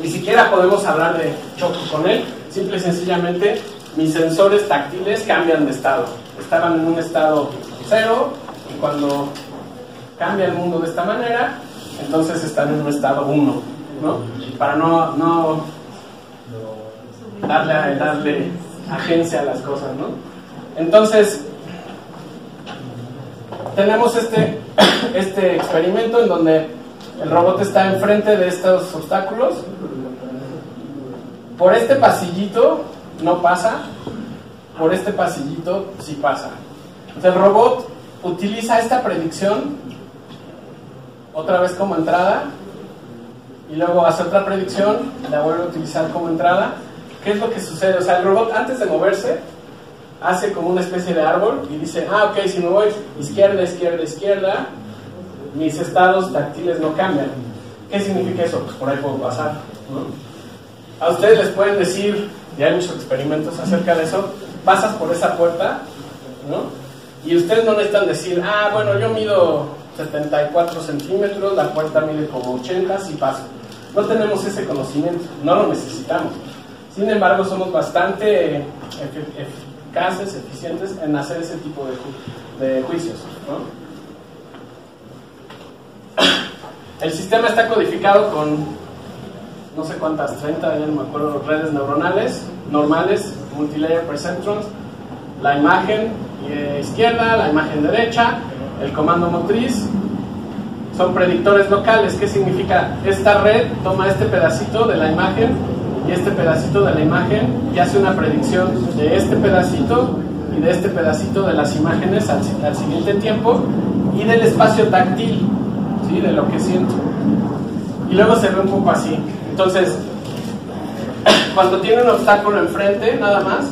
Ni siquiera podemos hablar de choco con él, simple y sencillamente mis sensores táctiles cambian de estado. Estaban en un estado cero y cuando cambia el mundo de esta manera, entonces están en un estado 1, ¿no? Para no, no darle, darle agencia a las cosas, ¿no? Entonces, tenemos este, este experimento en donde el robot está enfrente de estos obstáculos. Por este pasillito no pasa, por este pasillito sí pasa. el robot utiliza esta predicción otra vez como entrada y luego hace otra predicción, la vuelve a utilizar como entrada. ¿Qué es lo que sucede? O sea, el robot antes de moverse hace como una especie de árbol y dice, ah, ok, si me voy izquierda, izquierda, izquierda, mis estados táctiles no cambian. ¿Qué significa eso? Pues por ahí puedo pasar. A ustedes les pueden decir, y hay muchos experimentos acerca de eso, pasas por esa puerta, ¿no? Y ustedes no necesitan decir, ah, bueno, yo mido 74 centímetros, la puerta mide como 80, si paso. No tenemos ese conocimiento, no lo necesitamos. Sin embargo, somos bastante eficaces, eficientes en hacer ese tipo de, de juicios. El sistema está codificado con no sé cuántas, 30, ya no me acuerdo, redes neuronales normales, multilayer perceptrons, la imagen eh, izquierda, la imagen derecha, el comando motriz, son predictores locales. ¿Qué significa? Esta red toma este pedacito de la imagen este pedacito de la imagen y hace una predicción de este pedacito y de este pedacito de las imágenes al, al siguiente tiempo y del espacio táctil, ¿sí? de lo que siento. Y luego se ve un poco así. Entonces, cuando tiene un obstáculo enfrente, nada más,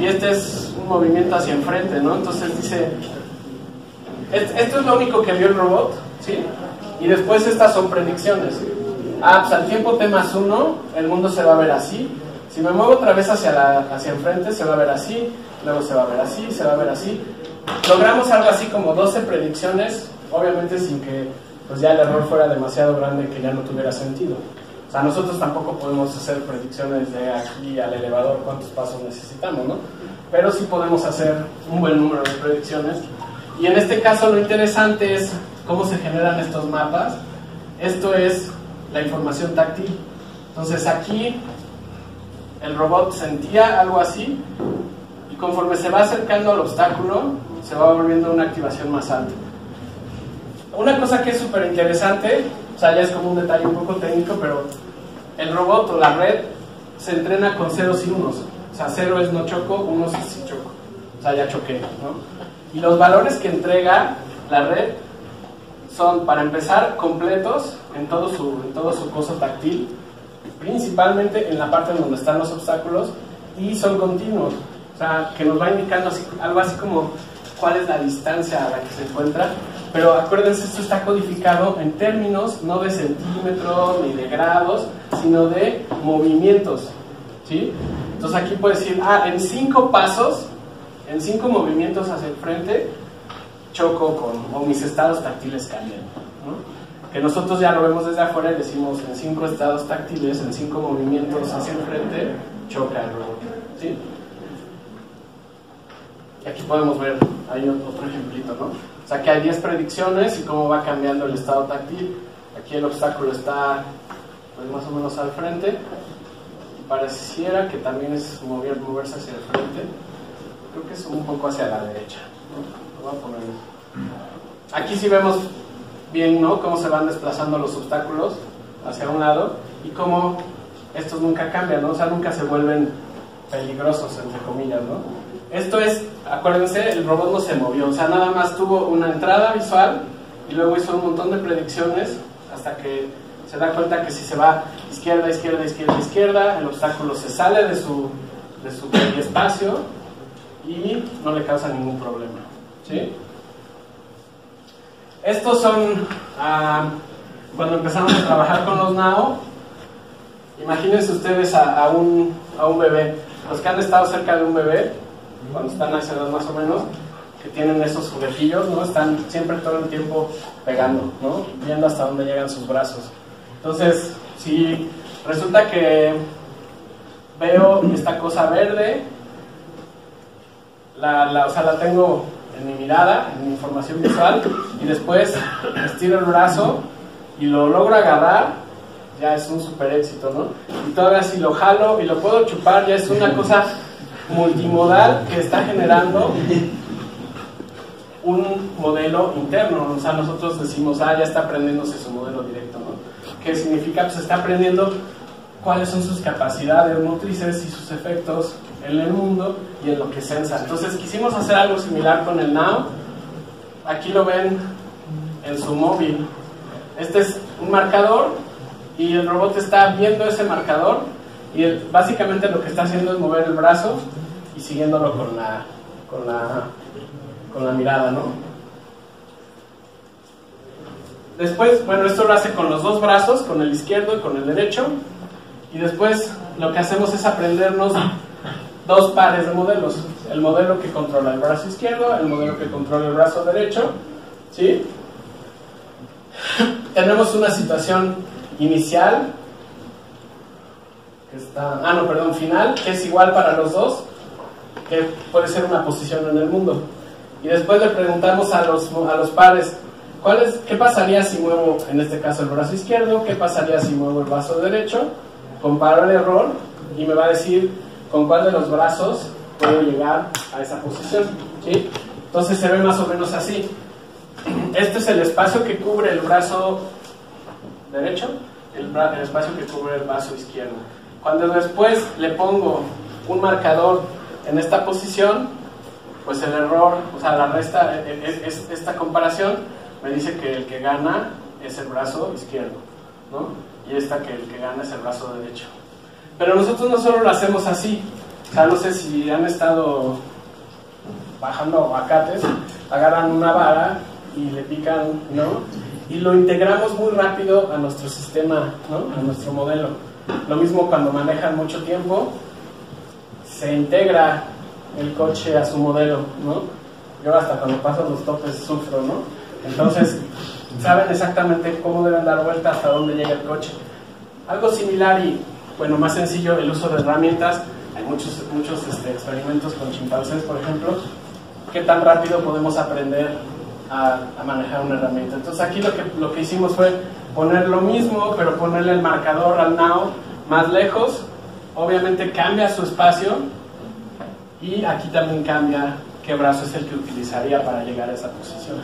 y este es un movimiento hacia enfrente, ¿no? Entonces dice, esto es lo único que vio el robot, ¿sí? Y después estas son predicciones. Ah, pues al tiempo T más 1, el mundo se va a ver así. Si me muevo otra vez hacia, la, hacia enfrente, se va a ver así, luego se va a ver así, se va a ver así. Logramos algo así como 12 predicciones, obviamente sin que pues ya el error fuera demasiado grande que ya no tuviera sentido. O sea, nosotros tampoco podemos hacer predicciones de aquí al elevador cuántos pasos necesitamos, ¿no? Pero sí podemos hacer un buen número de predicciones. Y en este caso lo interesante es cómo se generan estos mapas. Esto es la información táctil. Entonces aquí el robot sentía algo así y conforme se va acercando al obstáculo se va volviendo una activación más alta. Una cosa que es súper interesante, o sea, ya es como un detalle un poco técnico, pero el robot o la red se entrena con ceros y unos. O sea, cero es no choco, uno es sí choco. O sea, ya choqué, ¿no? Y los valores que entrega la red son, para empezar, completos en todo su, en todo su coso táctil, principalmente en la parte donde están los obstáculos, y son continuos. O sea, que nos va indicando así, algo así como cuál es la distancia a la que se encuentra. Pero acuérdense, esto está codificado en términos no de centímetros ni de grados, sino de movimientos. ¿sí? Entonces aquí puedes decir, ah, en cinco pasos, en cinco movimientos hacia el frente, choco con, o mis estados táctiles cambian. ¿no? Que nosotros ya lo vemos desde afuera y decimos en cinco estados táctiles, en cinco movimientos hacia el frente, choca el robot. ¿sí? Y aquí podemos ver, hay otro ejemplito, ¿no? O sea que hay 10 predicciones y cómo va cambiando el estado táctil. Aquí el obstáculo está pues, más o menos al frente. Pareciera que también es mover, moverse hacia el frente. Creo que es un poco hacia la derecha. ¿no? Aquí sí vemos bien ¿no? cómo se van desplazando los obstáculos hacia un lado y cómo estos nunca cambian, ¿no? o sea, nunca se vuelven peligrosos, entre comillas. ¿no? Esto es, acuérdense, el robot no se movió, o sea, nada más tuvo una entrada visual y luego hizo un montón de predicciones hasta que se da cuenta que si se va izquierda, izquierda, izquierda, izquierda, el obstáculo se sale de su espacio y no le causa ningún problema. ¿Sí? Estos son, ah, cuando empezamos a trabajar con los NAO, imagínense ustedes a, un, a un bebé, los que han estado cerca de un bebé, cuando están a más o menos, que tienen esos juguetillos, ¿no? Están siempre todo el tiempo pegando, ¿no? Viendo hasta dónde llegan sus brazos. Entonces, si resulta que veo esta cosa verde, la, la, o sea, la tengo en mi mirada, en mi información visual, y después estiro el brazo y lo logro agarrar, ya es un super éxito, ¿no? Y todavía si lo jalo y lo puedo chupar, ya es una cosa multimodal que está generando un modelo interno. O sea, nosotros decimos, ah, ya está aprendiéndose su modelo directo, ¿no? ¿Qué significa? Pues está aprendiendo cuáles son sus capacidades motrices y sus efectos en el mundo y en lo que sensa. Entonces quisimos hacer algo similar con el Now. Aquí lo ven en su móvil. Este es un marcador y el robot está viendo ese marcador y básicamente lo que está haciendo es mover el brazo y siguiéndolo con la, con la, con la mirada, ¿no? Después, bueno, esto lo hace con los dos brazos, con el izquierdo y con el derecho. Y después lo que hacemos es aprendernos dos pares de modelos. El modelo que controla el brazo izquierdo, el modelo que controla el brazo derecho. ¿Sí? Tenemos una situación inicial, que está, ah, no, perdón, final, que es igual para los dos, que puede ser una posición en el mundo. Y después le preguntamos a los, a los pares, ¿cuál ¿qué pasaría si muevo, en este caso, el brazo izquierdo? ¿Qué pasaría si muevo el brazo derecho? Comparo el error y me va a decir con cuál de los brazos puedo llegar a esa posición. ¿sí? Entonces se ve más o menos así. Este es el espacio que cubre el brazo derecho, el, espacio que cubre el brazo izquierdo. Cuando después le pongo un marcador en esta posición, pues el error, o sea, la resta, e- e- es, esta comparación me dice que el que gana es el brazo izquierdo, ¿no? Y esta que el que gana es el brazo derecho. Pero nosotros no solo lo hacemos así, o sea, no sé si han estado bajando aguacates, agarran una vara y le pican, ¿no? Y lo integramos muy rápido a nuestro sistema, ¿no? A nuestro modelo. Lo mismo cuando manejan mucho tiempo, se integra el coche a su modelo, ¿no? Yo hasta cuando paso los topes sufro, ¿no? Entonces, saben exactamente cómo deben dar vuelta hasta dónde llega el coche. Algo similar y, bueno, más sencillo, el uso de herramientas. Hay muchos, muchos este, experimentos con chimpancés, por ejemplo. ¿Qué tan rápido podemos aprender a, manejar una herramienta? Entonces, aquí lo que, lo que hicimos fue poner lo mismo, pero ponerle el marcador al now más lejos. Obviamente cambia su espacio y aquí también cambia qué brazo es el que utilizaría para llegar a esa posición.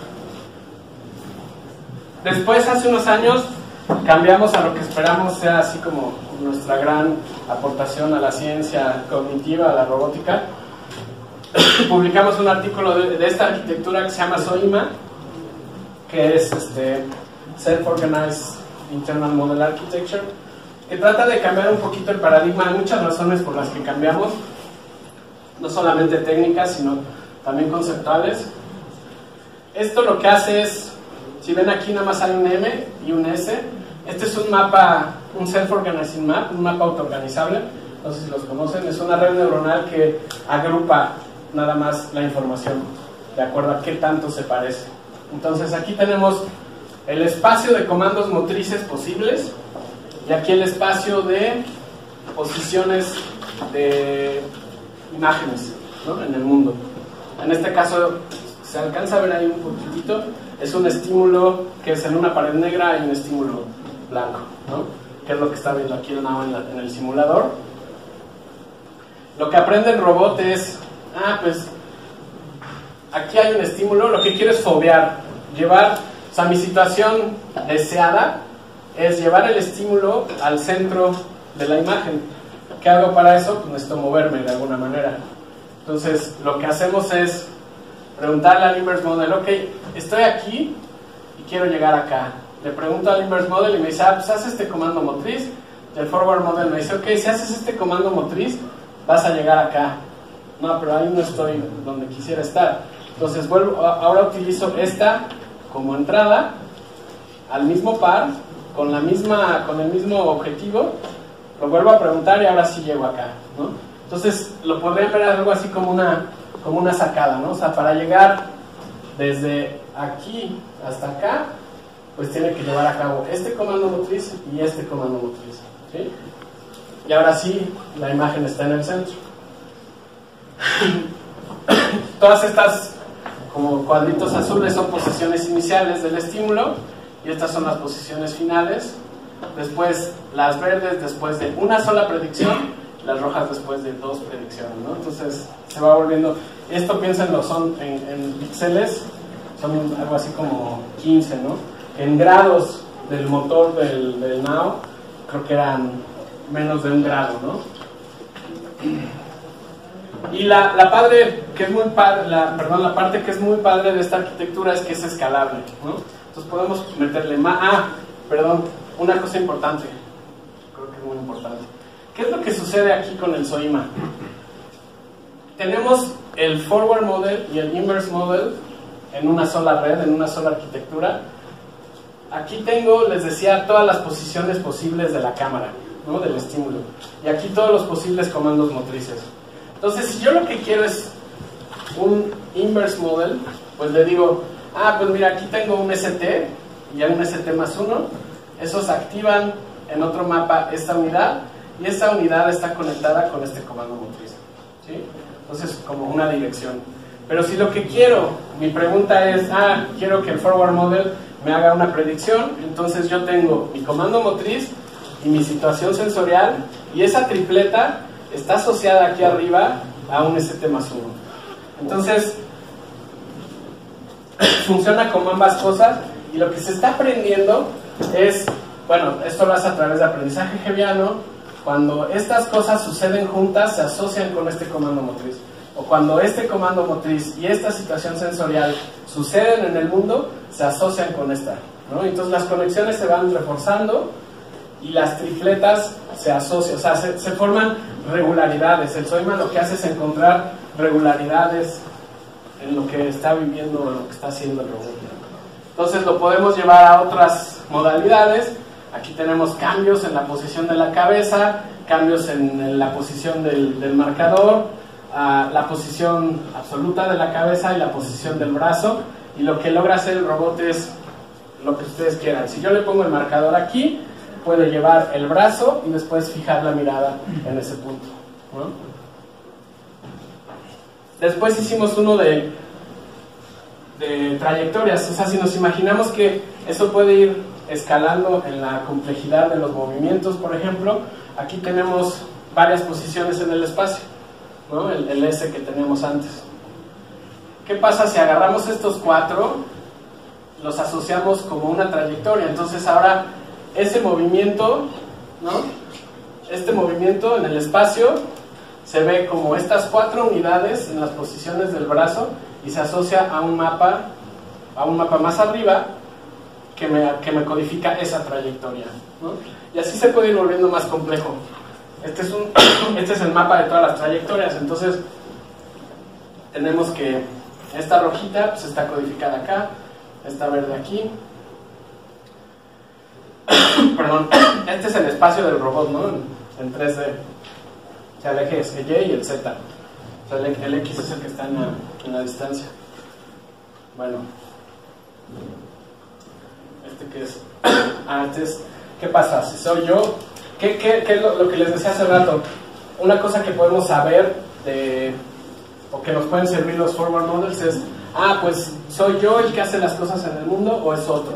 Después, hace unos años, cambiamos a lo que esperamos sea así como nuestra gran aportación a la ciencia cognitiva, a la robótica. Publicamos un artículo de, esta arquitectura que se llama SOIMA, que es este, Self-Organized Internal Model Architecture, que trata de cambiar un poquito el paradigma. Hay muchas razones por las que cambiamos, no solamente técnicas, sino también conceptuales. Esto lo que hace es, si ven aquí nada más hay un M y un S, este es un mapa, un self-organizing map, un mapa autoorganizable, no sé si los conocen, es una red neuronal que agrupa nada más la información de acuerdo a qué tanto se parece. Entonces aquí tenemos el espacio de comandos motrices posibles y aquí el espacio de posiciones de imágenes ¿no? en el mundo. En este caso se alcanza a ver ahí un poquitito, es un estímulo que es en una pared negra y un estímulo blanco, ¿no? Que es lo que está viendo aquí en, la- en el simulador. Lo que aprende el robot es, ah, pues aquí hay un estímulo, lo que quiero es fobear, llevar, o sea, mi situación deseada es llevar el estímulo al centro de la imagen. ¿Qué hago para eso? Pues necesito moverme de alguna manera. Entonces, lo que hacemos es preguntarle al inverse model, ok, estoy aquí y quiero llegar acá. Le pregunto al inverse model y me dice, ah, pues haz este comando motriz. Y el forward model me dice, ok, si haces este comando motriz, vas a llegar acá. No, pero ahí no estoy donde quisiera estar. Entonces, vuelvo, ahora utilizo esta como entrada al mismo par, con, la misma, con el mismo objetivo, lo vuelvo a preguntar y ahora sí llego acá, ¿no? Entonces, lo podrían ver algo así como una, como una sacada, ¿no? O sea, para llegar desde aquí hasta acá, pues tiene que llevar a cabo este comando motriz y este comando motriz, ¿sí? Y ahora sí, la imagen está en el centro. Todas estas como cuadritos azules son posiciones iniciales del estímulo y estas son las posiciones finales. Después las verdes después de una sola predicción, las rojas después de dos predicciones, ¿no? Entonces se va volviendo, esto piénsenlo, son en, en píxeles, son algo así como 15, ¿no? En grados del motor del, del Now, creo que eran menos de un grado, ¿no? Y la, la padre, que es muy la, perdón, la parte que es muy padre de esta arquitectura es que es escalable, ¿no? Entonces podemos meterle más. Ah, perdón, una cosa importante, creo que es muy importante. ¿Qué es lo que sucede aquí con el SOIMA? Tenemos el forward model y el inverse model en una sola red, en una sola arquitectura. Aquí tengo, les decía, todas las posiciones posibles de la cámara, ¿no? del estímulo. Y aquí todos los posibles comandos motrices. Entonces, si yo lo que quiero es un inverse model, pues le digo, ah, pues mira, aquí tengo un ST y un ST más uno. Esos activan en otro mapa esta unidad y esta unidad está conectada con este comando motriz. ¿sí? Entonces, como una dirección. Pero si lo que quiero, mi pregunta es, ah, quiero que el forward model me haga una predicción, entonces yo tengo mi comando motriz y mi situación sensorial y esa tripleta está asociada aquí arriba a un ST más 1. Entonces, funciona como ambas cosas y lo que se está aprendiendo es, bueno, esto lo hace a través de aprendizaje geviano Cuando estas cosas suceden juntas, se asocian con este comando motriz. O cuando este comando motriz y esta situación sensorial suceden en el mundo, se asocian con esta. Entonces las conexiones se van reforzando y las tripletas se asocian, o sea, se, forman regularidades. El Soima lo que hace es encontrar regularidades en lo que está viviendo, en lo que está haciendo el robot. Entonces lo podemos llevar a otras modalidades. Aquí tenemos cambios en la posición de la cabeza, cambios en la posición del marcador, uh, la posición absoluta de la cabeza y la posición del brazo. Y lo que logra hacer el robot es lo que ustedes quieran. Si yo le pongo el marcador aquí, puede llevar el brazo y después fijar la mirada en ese punto. Después hicimos uno de, de trayectorias, o sea, si nos imaginamos que eso puede ir escalando en la complejidad de los movimientos, por ejemplo, aquí tenemos varias posiciones en el espacio, el, el S que teníamos antes. ¿Qué pasa si agarramos estos cuatro, los asociamos como una trayectoria? Entonces ahora ese movimiento, ¿no? este movimiento en el espacio se ve como estas cuatro unidades en las posiciones del brazo y se asocia a un mapa, a un mapa más arriba que me, que me codifica esa trayectoria. ¿no? Y así se puede ir volviendo más complejo. Este es, un, este es el mapa de todas las trayectorias, entonces tenemos que esta rojita pues, está codificada acá, esta verde aquí. Perdón, este es el espacio del robot, ¿no? En 3D. O sea, el eje es el Y y el Z. O sea, el, X es el que está en la, en la distancia. Bueno. ¿Este qué es? Ah, este es... ¿Qué pasa? Si soy yo... ¿Qué, qué, qué es lo, lo, que les decía hace rato? Una cosa que podemos saber de... o que nos pueden servir los forward models es... Ah, pues soy yo el que hace las cosas en el mundo o es otro.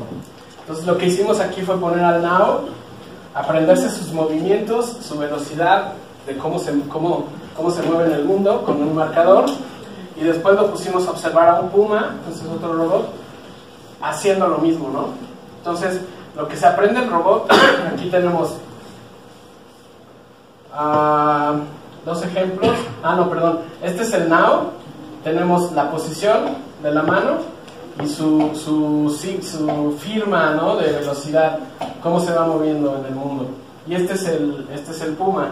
Entonces lo que hicimos aquí fue poner al now, aprenderse sus movimientos, su velocidad, de cómo se, cómo, cómo se mueve en el mundo con un marcador y después lo pusimos a observar a un puma, entonces otro robot, haciendo lo mismo, ¿no? Entonces, lo que se aprende el robot, aquí tenemos uh, dos ejemplos, ah, no, perdón, este es el now, tenemos la posición de la mano y su, su, su firma, ¿no? De velocidad, cómo se va moviendo en el mundo. Y este es el, este es el puma,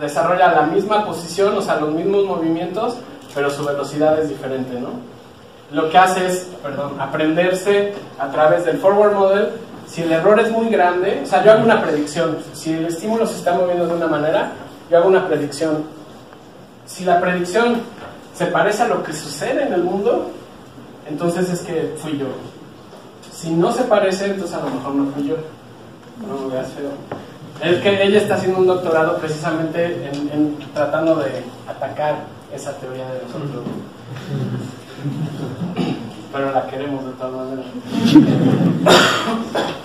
desarrolla la misma posición, o sea, los mismos movimientos, pero su velocidad es diferente, ¿no? Lo que hace es, perdón, aprenderse a través del forward model. Si el error es muy grande, o sea, yo hago una predicción. Si el estímulo se está moviendo de una manera, yo hago una predicción. Si la predicción se parece a lo que sucede en el mundo, entonces es que fui yo. Si no se parece, entonces a lo mejor no fui yo. No me veas feo. Es que ella está haciendo un doctorado precisamente en, en, tratando de atacar esa teoría de nosotros. Pero la queremos de todas maneras.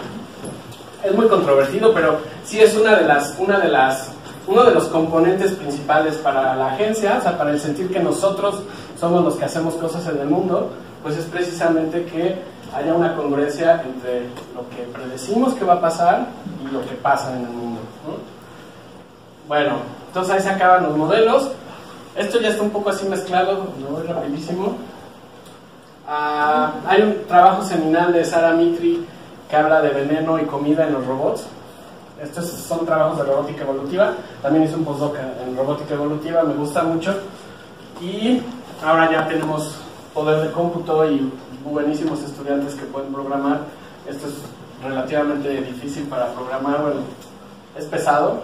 Es muy controvertido, pero sí es una de las, una de las, uno de los componentes principales para la agencia, o sea, para el sentir que nosotros somos los que hacemos cosas en el mundo, pues es precisamente que haya una congruencia entre lo que predecimos que va a pasar y lo que pasa en el mundo. ¿no? Bueno, entonces ahí se acaban los modelos. Esto ya está un poco así mezclado, lo voy rapidísimo. Uh, hay un trabajo seminal de Sara Mitri que habla de veneno y comida en los robots. Estos son trabajos de robótica evolutiva. También hice un postdoc en robótica evolutiva, me gusta mucho. Y ahora ya tenemos poder de cómputo y buenísimos estudiantes que pueden programar. Esto es relativamente difícil para programar, bueno, es pesado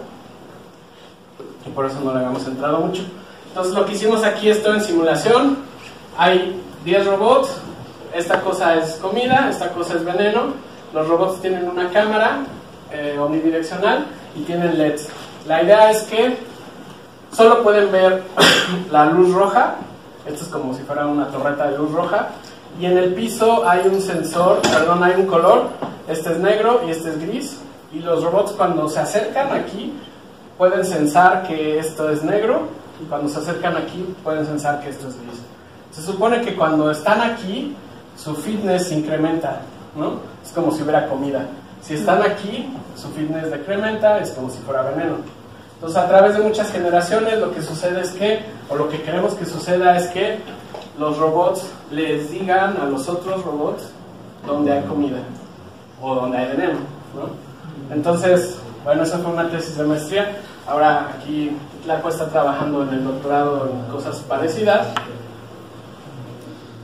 y por eso no le habíamos entrado mucho. Entonces lo que hicimos aquí es todo en simulación. Hay 10 robots, esta cosa es comida, esta cosa es veneno. Los robots tienen una cámara eh, omnidireccional y tienen LEDs. La idea es que solo pueden ver la luz roja, esto es como si fuera una torreta de luz roja, y en el piso hay un sensor, perdón, hay un color, este es negro y este es gris, y los robots cuando se acercan aquí pueden sensar que esto es negro, y cuando se acercan aquí pueden sensar que esto es gris. Se supone que cuando están aquí, su fitness incrementa, ¿no? Es como si hubiera comida. Si están aquí, su fitness decrementa, es como si fuera veneno. Entonces, a través de muchas generaciones, lo que sucede es que, o lo que queremos que suceda es que los robots les digan a los otros robots dónde hay comida o dónde hay veneno. ¿no? Entonces, bueno, esa fue una tesis de maestría. Ahora aquí Tlaco está trabajando en el doctorado en cosas parecidas.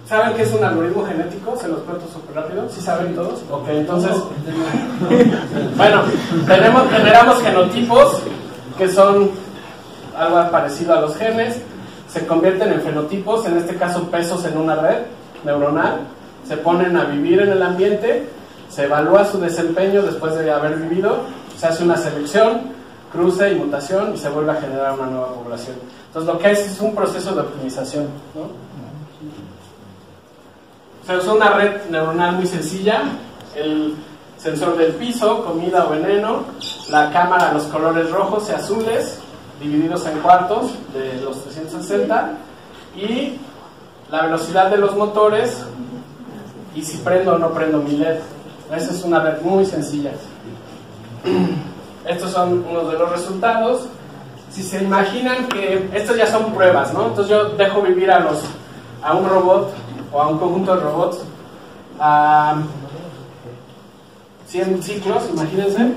¿Saben qué es un algoritmo genético? Se los cuento súper rápido. ¿Sí saben todos? Ok, entonces. bueno, tenemos, generamos genotipos que son algo parecido a los genes. Se convierten en fenotipos, en este caso pesos en una red neuronal. Se ponen a vivir en el ambiente. Se evalúa su desempeño después de haber vivido. Se hace una selección, cruce y mutación y se vuelve a generar una nueva población. Entonces, lo que es es un proceso de optimización. ¿no? Se usa una red neuronal muy sencilla, el sensor del piso, comida o veneno, la cámara, los colores rojos y azules, divididos en cuartos de los 360, y la velocidad de los motores, y si prendo o no prendo mi LED. Esa es una red muy sencilla. Estos son unos de los resultados. Si se imaginan que estas ya son pruebas, ¿no? Entonces yo dejo vivir a los a un robot o a un conjunto de robots a 100 ciclos, imagínense.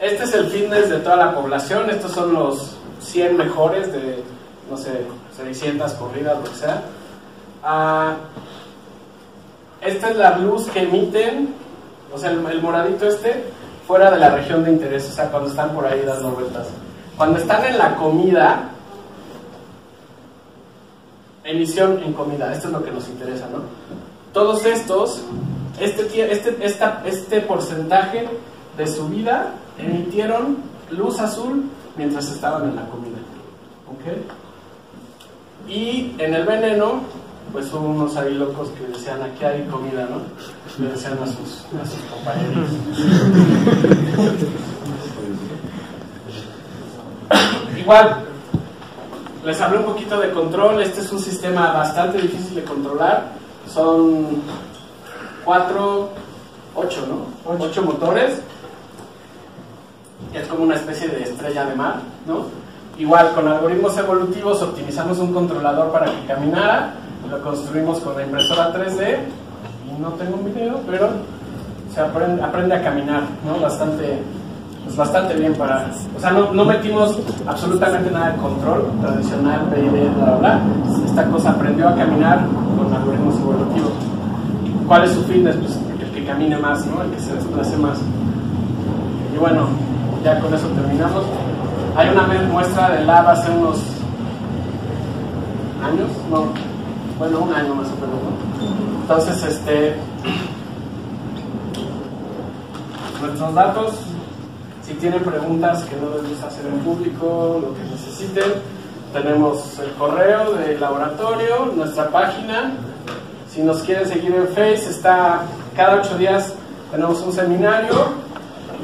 Este es el fitness de toda la población, estos son los 100 mejores de, no sé, 600 corridas, lo que sea. Esta es la luz que emiten, o sea, el, el moradito este, fuera de la región de interés, o sea, cuando están por ahí dando vueltas. Cuando están en la comida, emisión en comida, esto es lo que nos interesa, ¿no? Todos estos, este, este, esta, este porcentaje de su vida emitieron luz azul mientras estaban en la comida, ¿ok? Y en el veneno, pues hubo unos ahí locos que decían, aquí hay comida, ¿no? Le decían a sus, a sus compañeros. Igual, les hablé un poquito de control. Este es un sistema bastante difícil de controlar. Son cuatro, ocho, ¿no? Ocho motores. Es como una especie de estrella de mar, ¿no? Igual, con algoritmos evolutivos optimizamos un controlador para que caminara. Lo construimos con la impresora 3D. Y no tengo un video, pero se aprende, aprende a caminar, ¿no? Bastante pues bastante bien para... O sea, no, no metimos absolutamente nada de control tradicional, PID, bla, bla, bla. Esta cosa aprendió a caminar con algoritmos evolutivos. ¿Cuál es su fitness? Pues el que camine más, ¿no? El que se desplace más. Y bueno, ya con eso terminamos. Hay una muestra de lava hace unos años, no, bueno, un año más o menos, ¿no? Entonces, este, nuestros datos si tienen preguntas que no les gusta hacer en público, lo que necesiten, tenemos el correo del laboratorio, nuestra página. Si nos quieren seguir en Face, está cada ocho días tenemos un seminario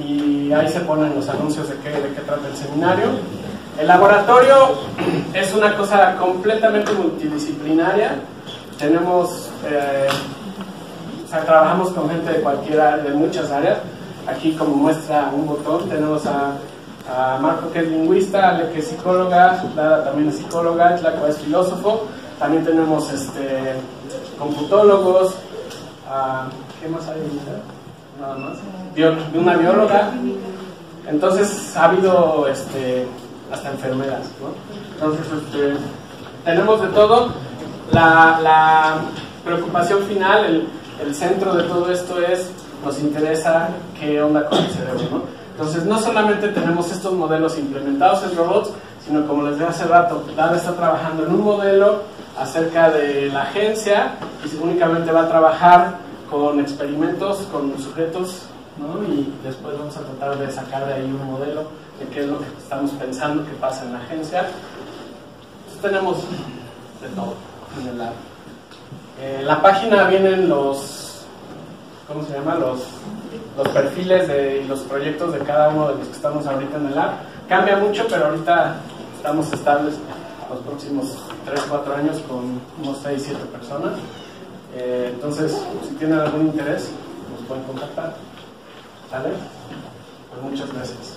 y ahí se ponen los anuncios de qué, de qué trata el seminario. El laboratorio es una cosa completamente multidisciplinaria. Tenemos, eh, trabajamos con gente de cualquiera, de muchas áreas. Aquí como muestra un botón tenemos a, Marco que es lingüista, Ale que es psicóloga, Lara también es psicóloga, Tlaco es filósofo, también tenemos este, computólogos, a, ¿qué más hay? Nada más. Bio, una bióloga. Entonces ha habido este, hasta enfermeras, ¿no? Entonces este, tenemos de todo. La, la preocupación final, el, el centro de todo esto es nos interesa qué onda con el cerebro, ¿no? Entonces, no solamente tenemos estos modelos implementados en robots, sino como les dije hace rato, Dada está trabajando en un modelo acerca de la agencia y únicamente va a trabajar con experimentos, con sujetos, ¿no? Y después vamos a tratar de sacar de ahí un modelo de qué es lo que estamos pensando que pasa en la agencia. Entonces, tenemos de todo en el lab. Eh, la página vienen los ¿cómo se llama? Los, los perfiles de los proyectos de cada uno de los que estamos ahorita en el lab. Cambia mucho, pero ahorita estamos estables los próximos 3, 4 años con unos 6, 7 personas. Eh, entonces, si tienen algún interés, nos pueden contactar. ¿Sale? Pues muchas gracias.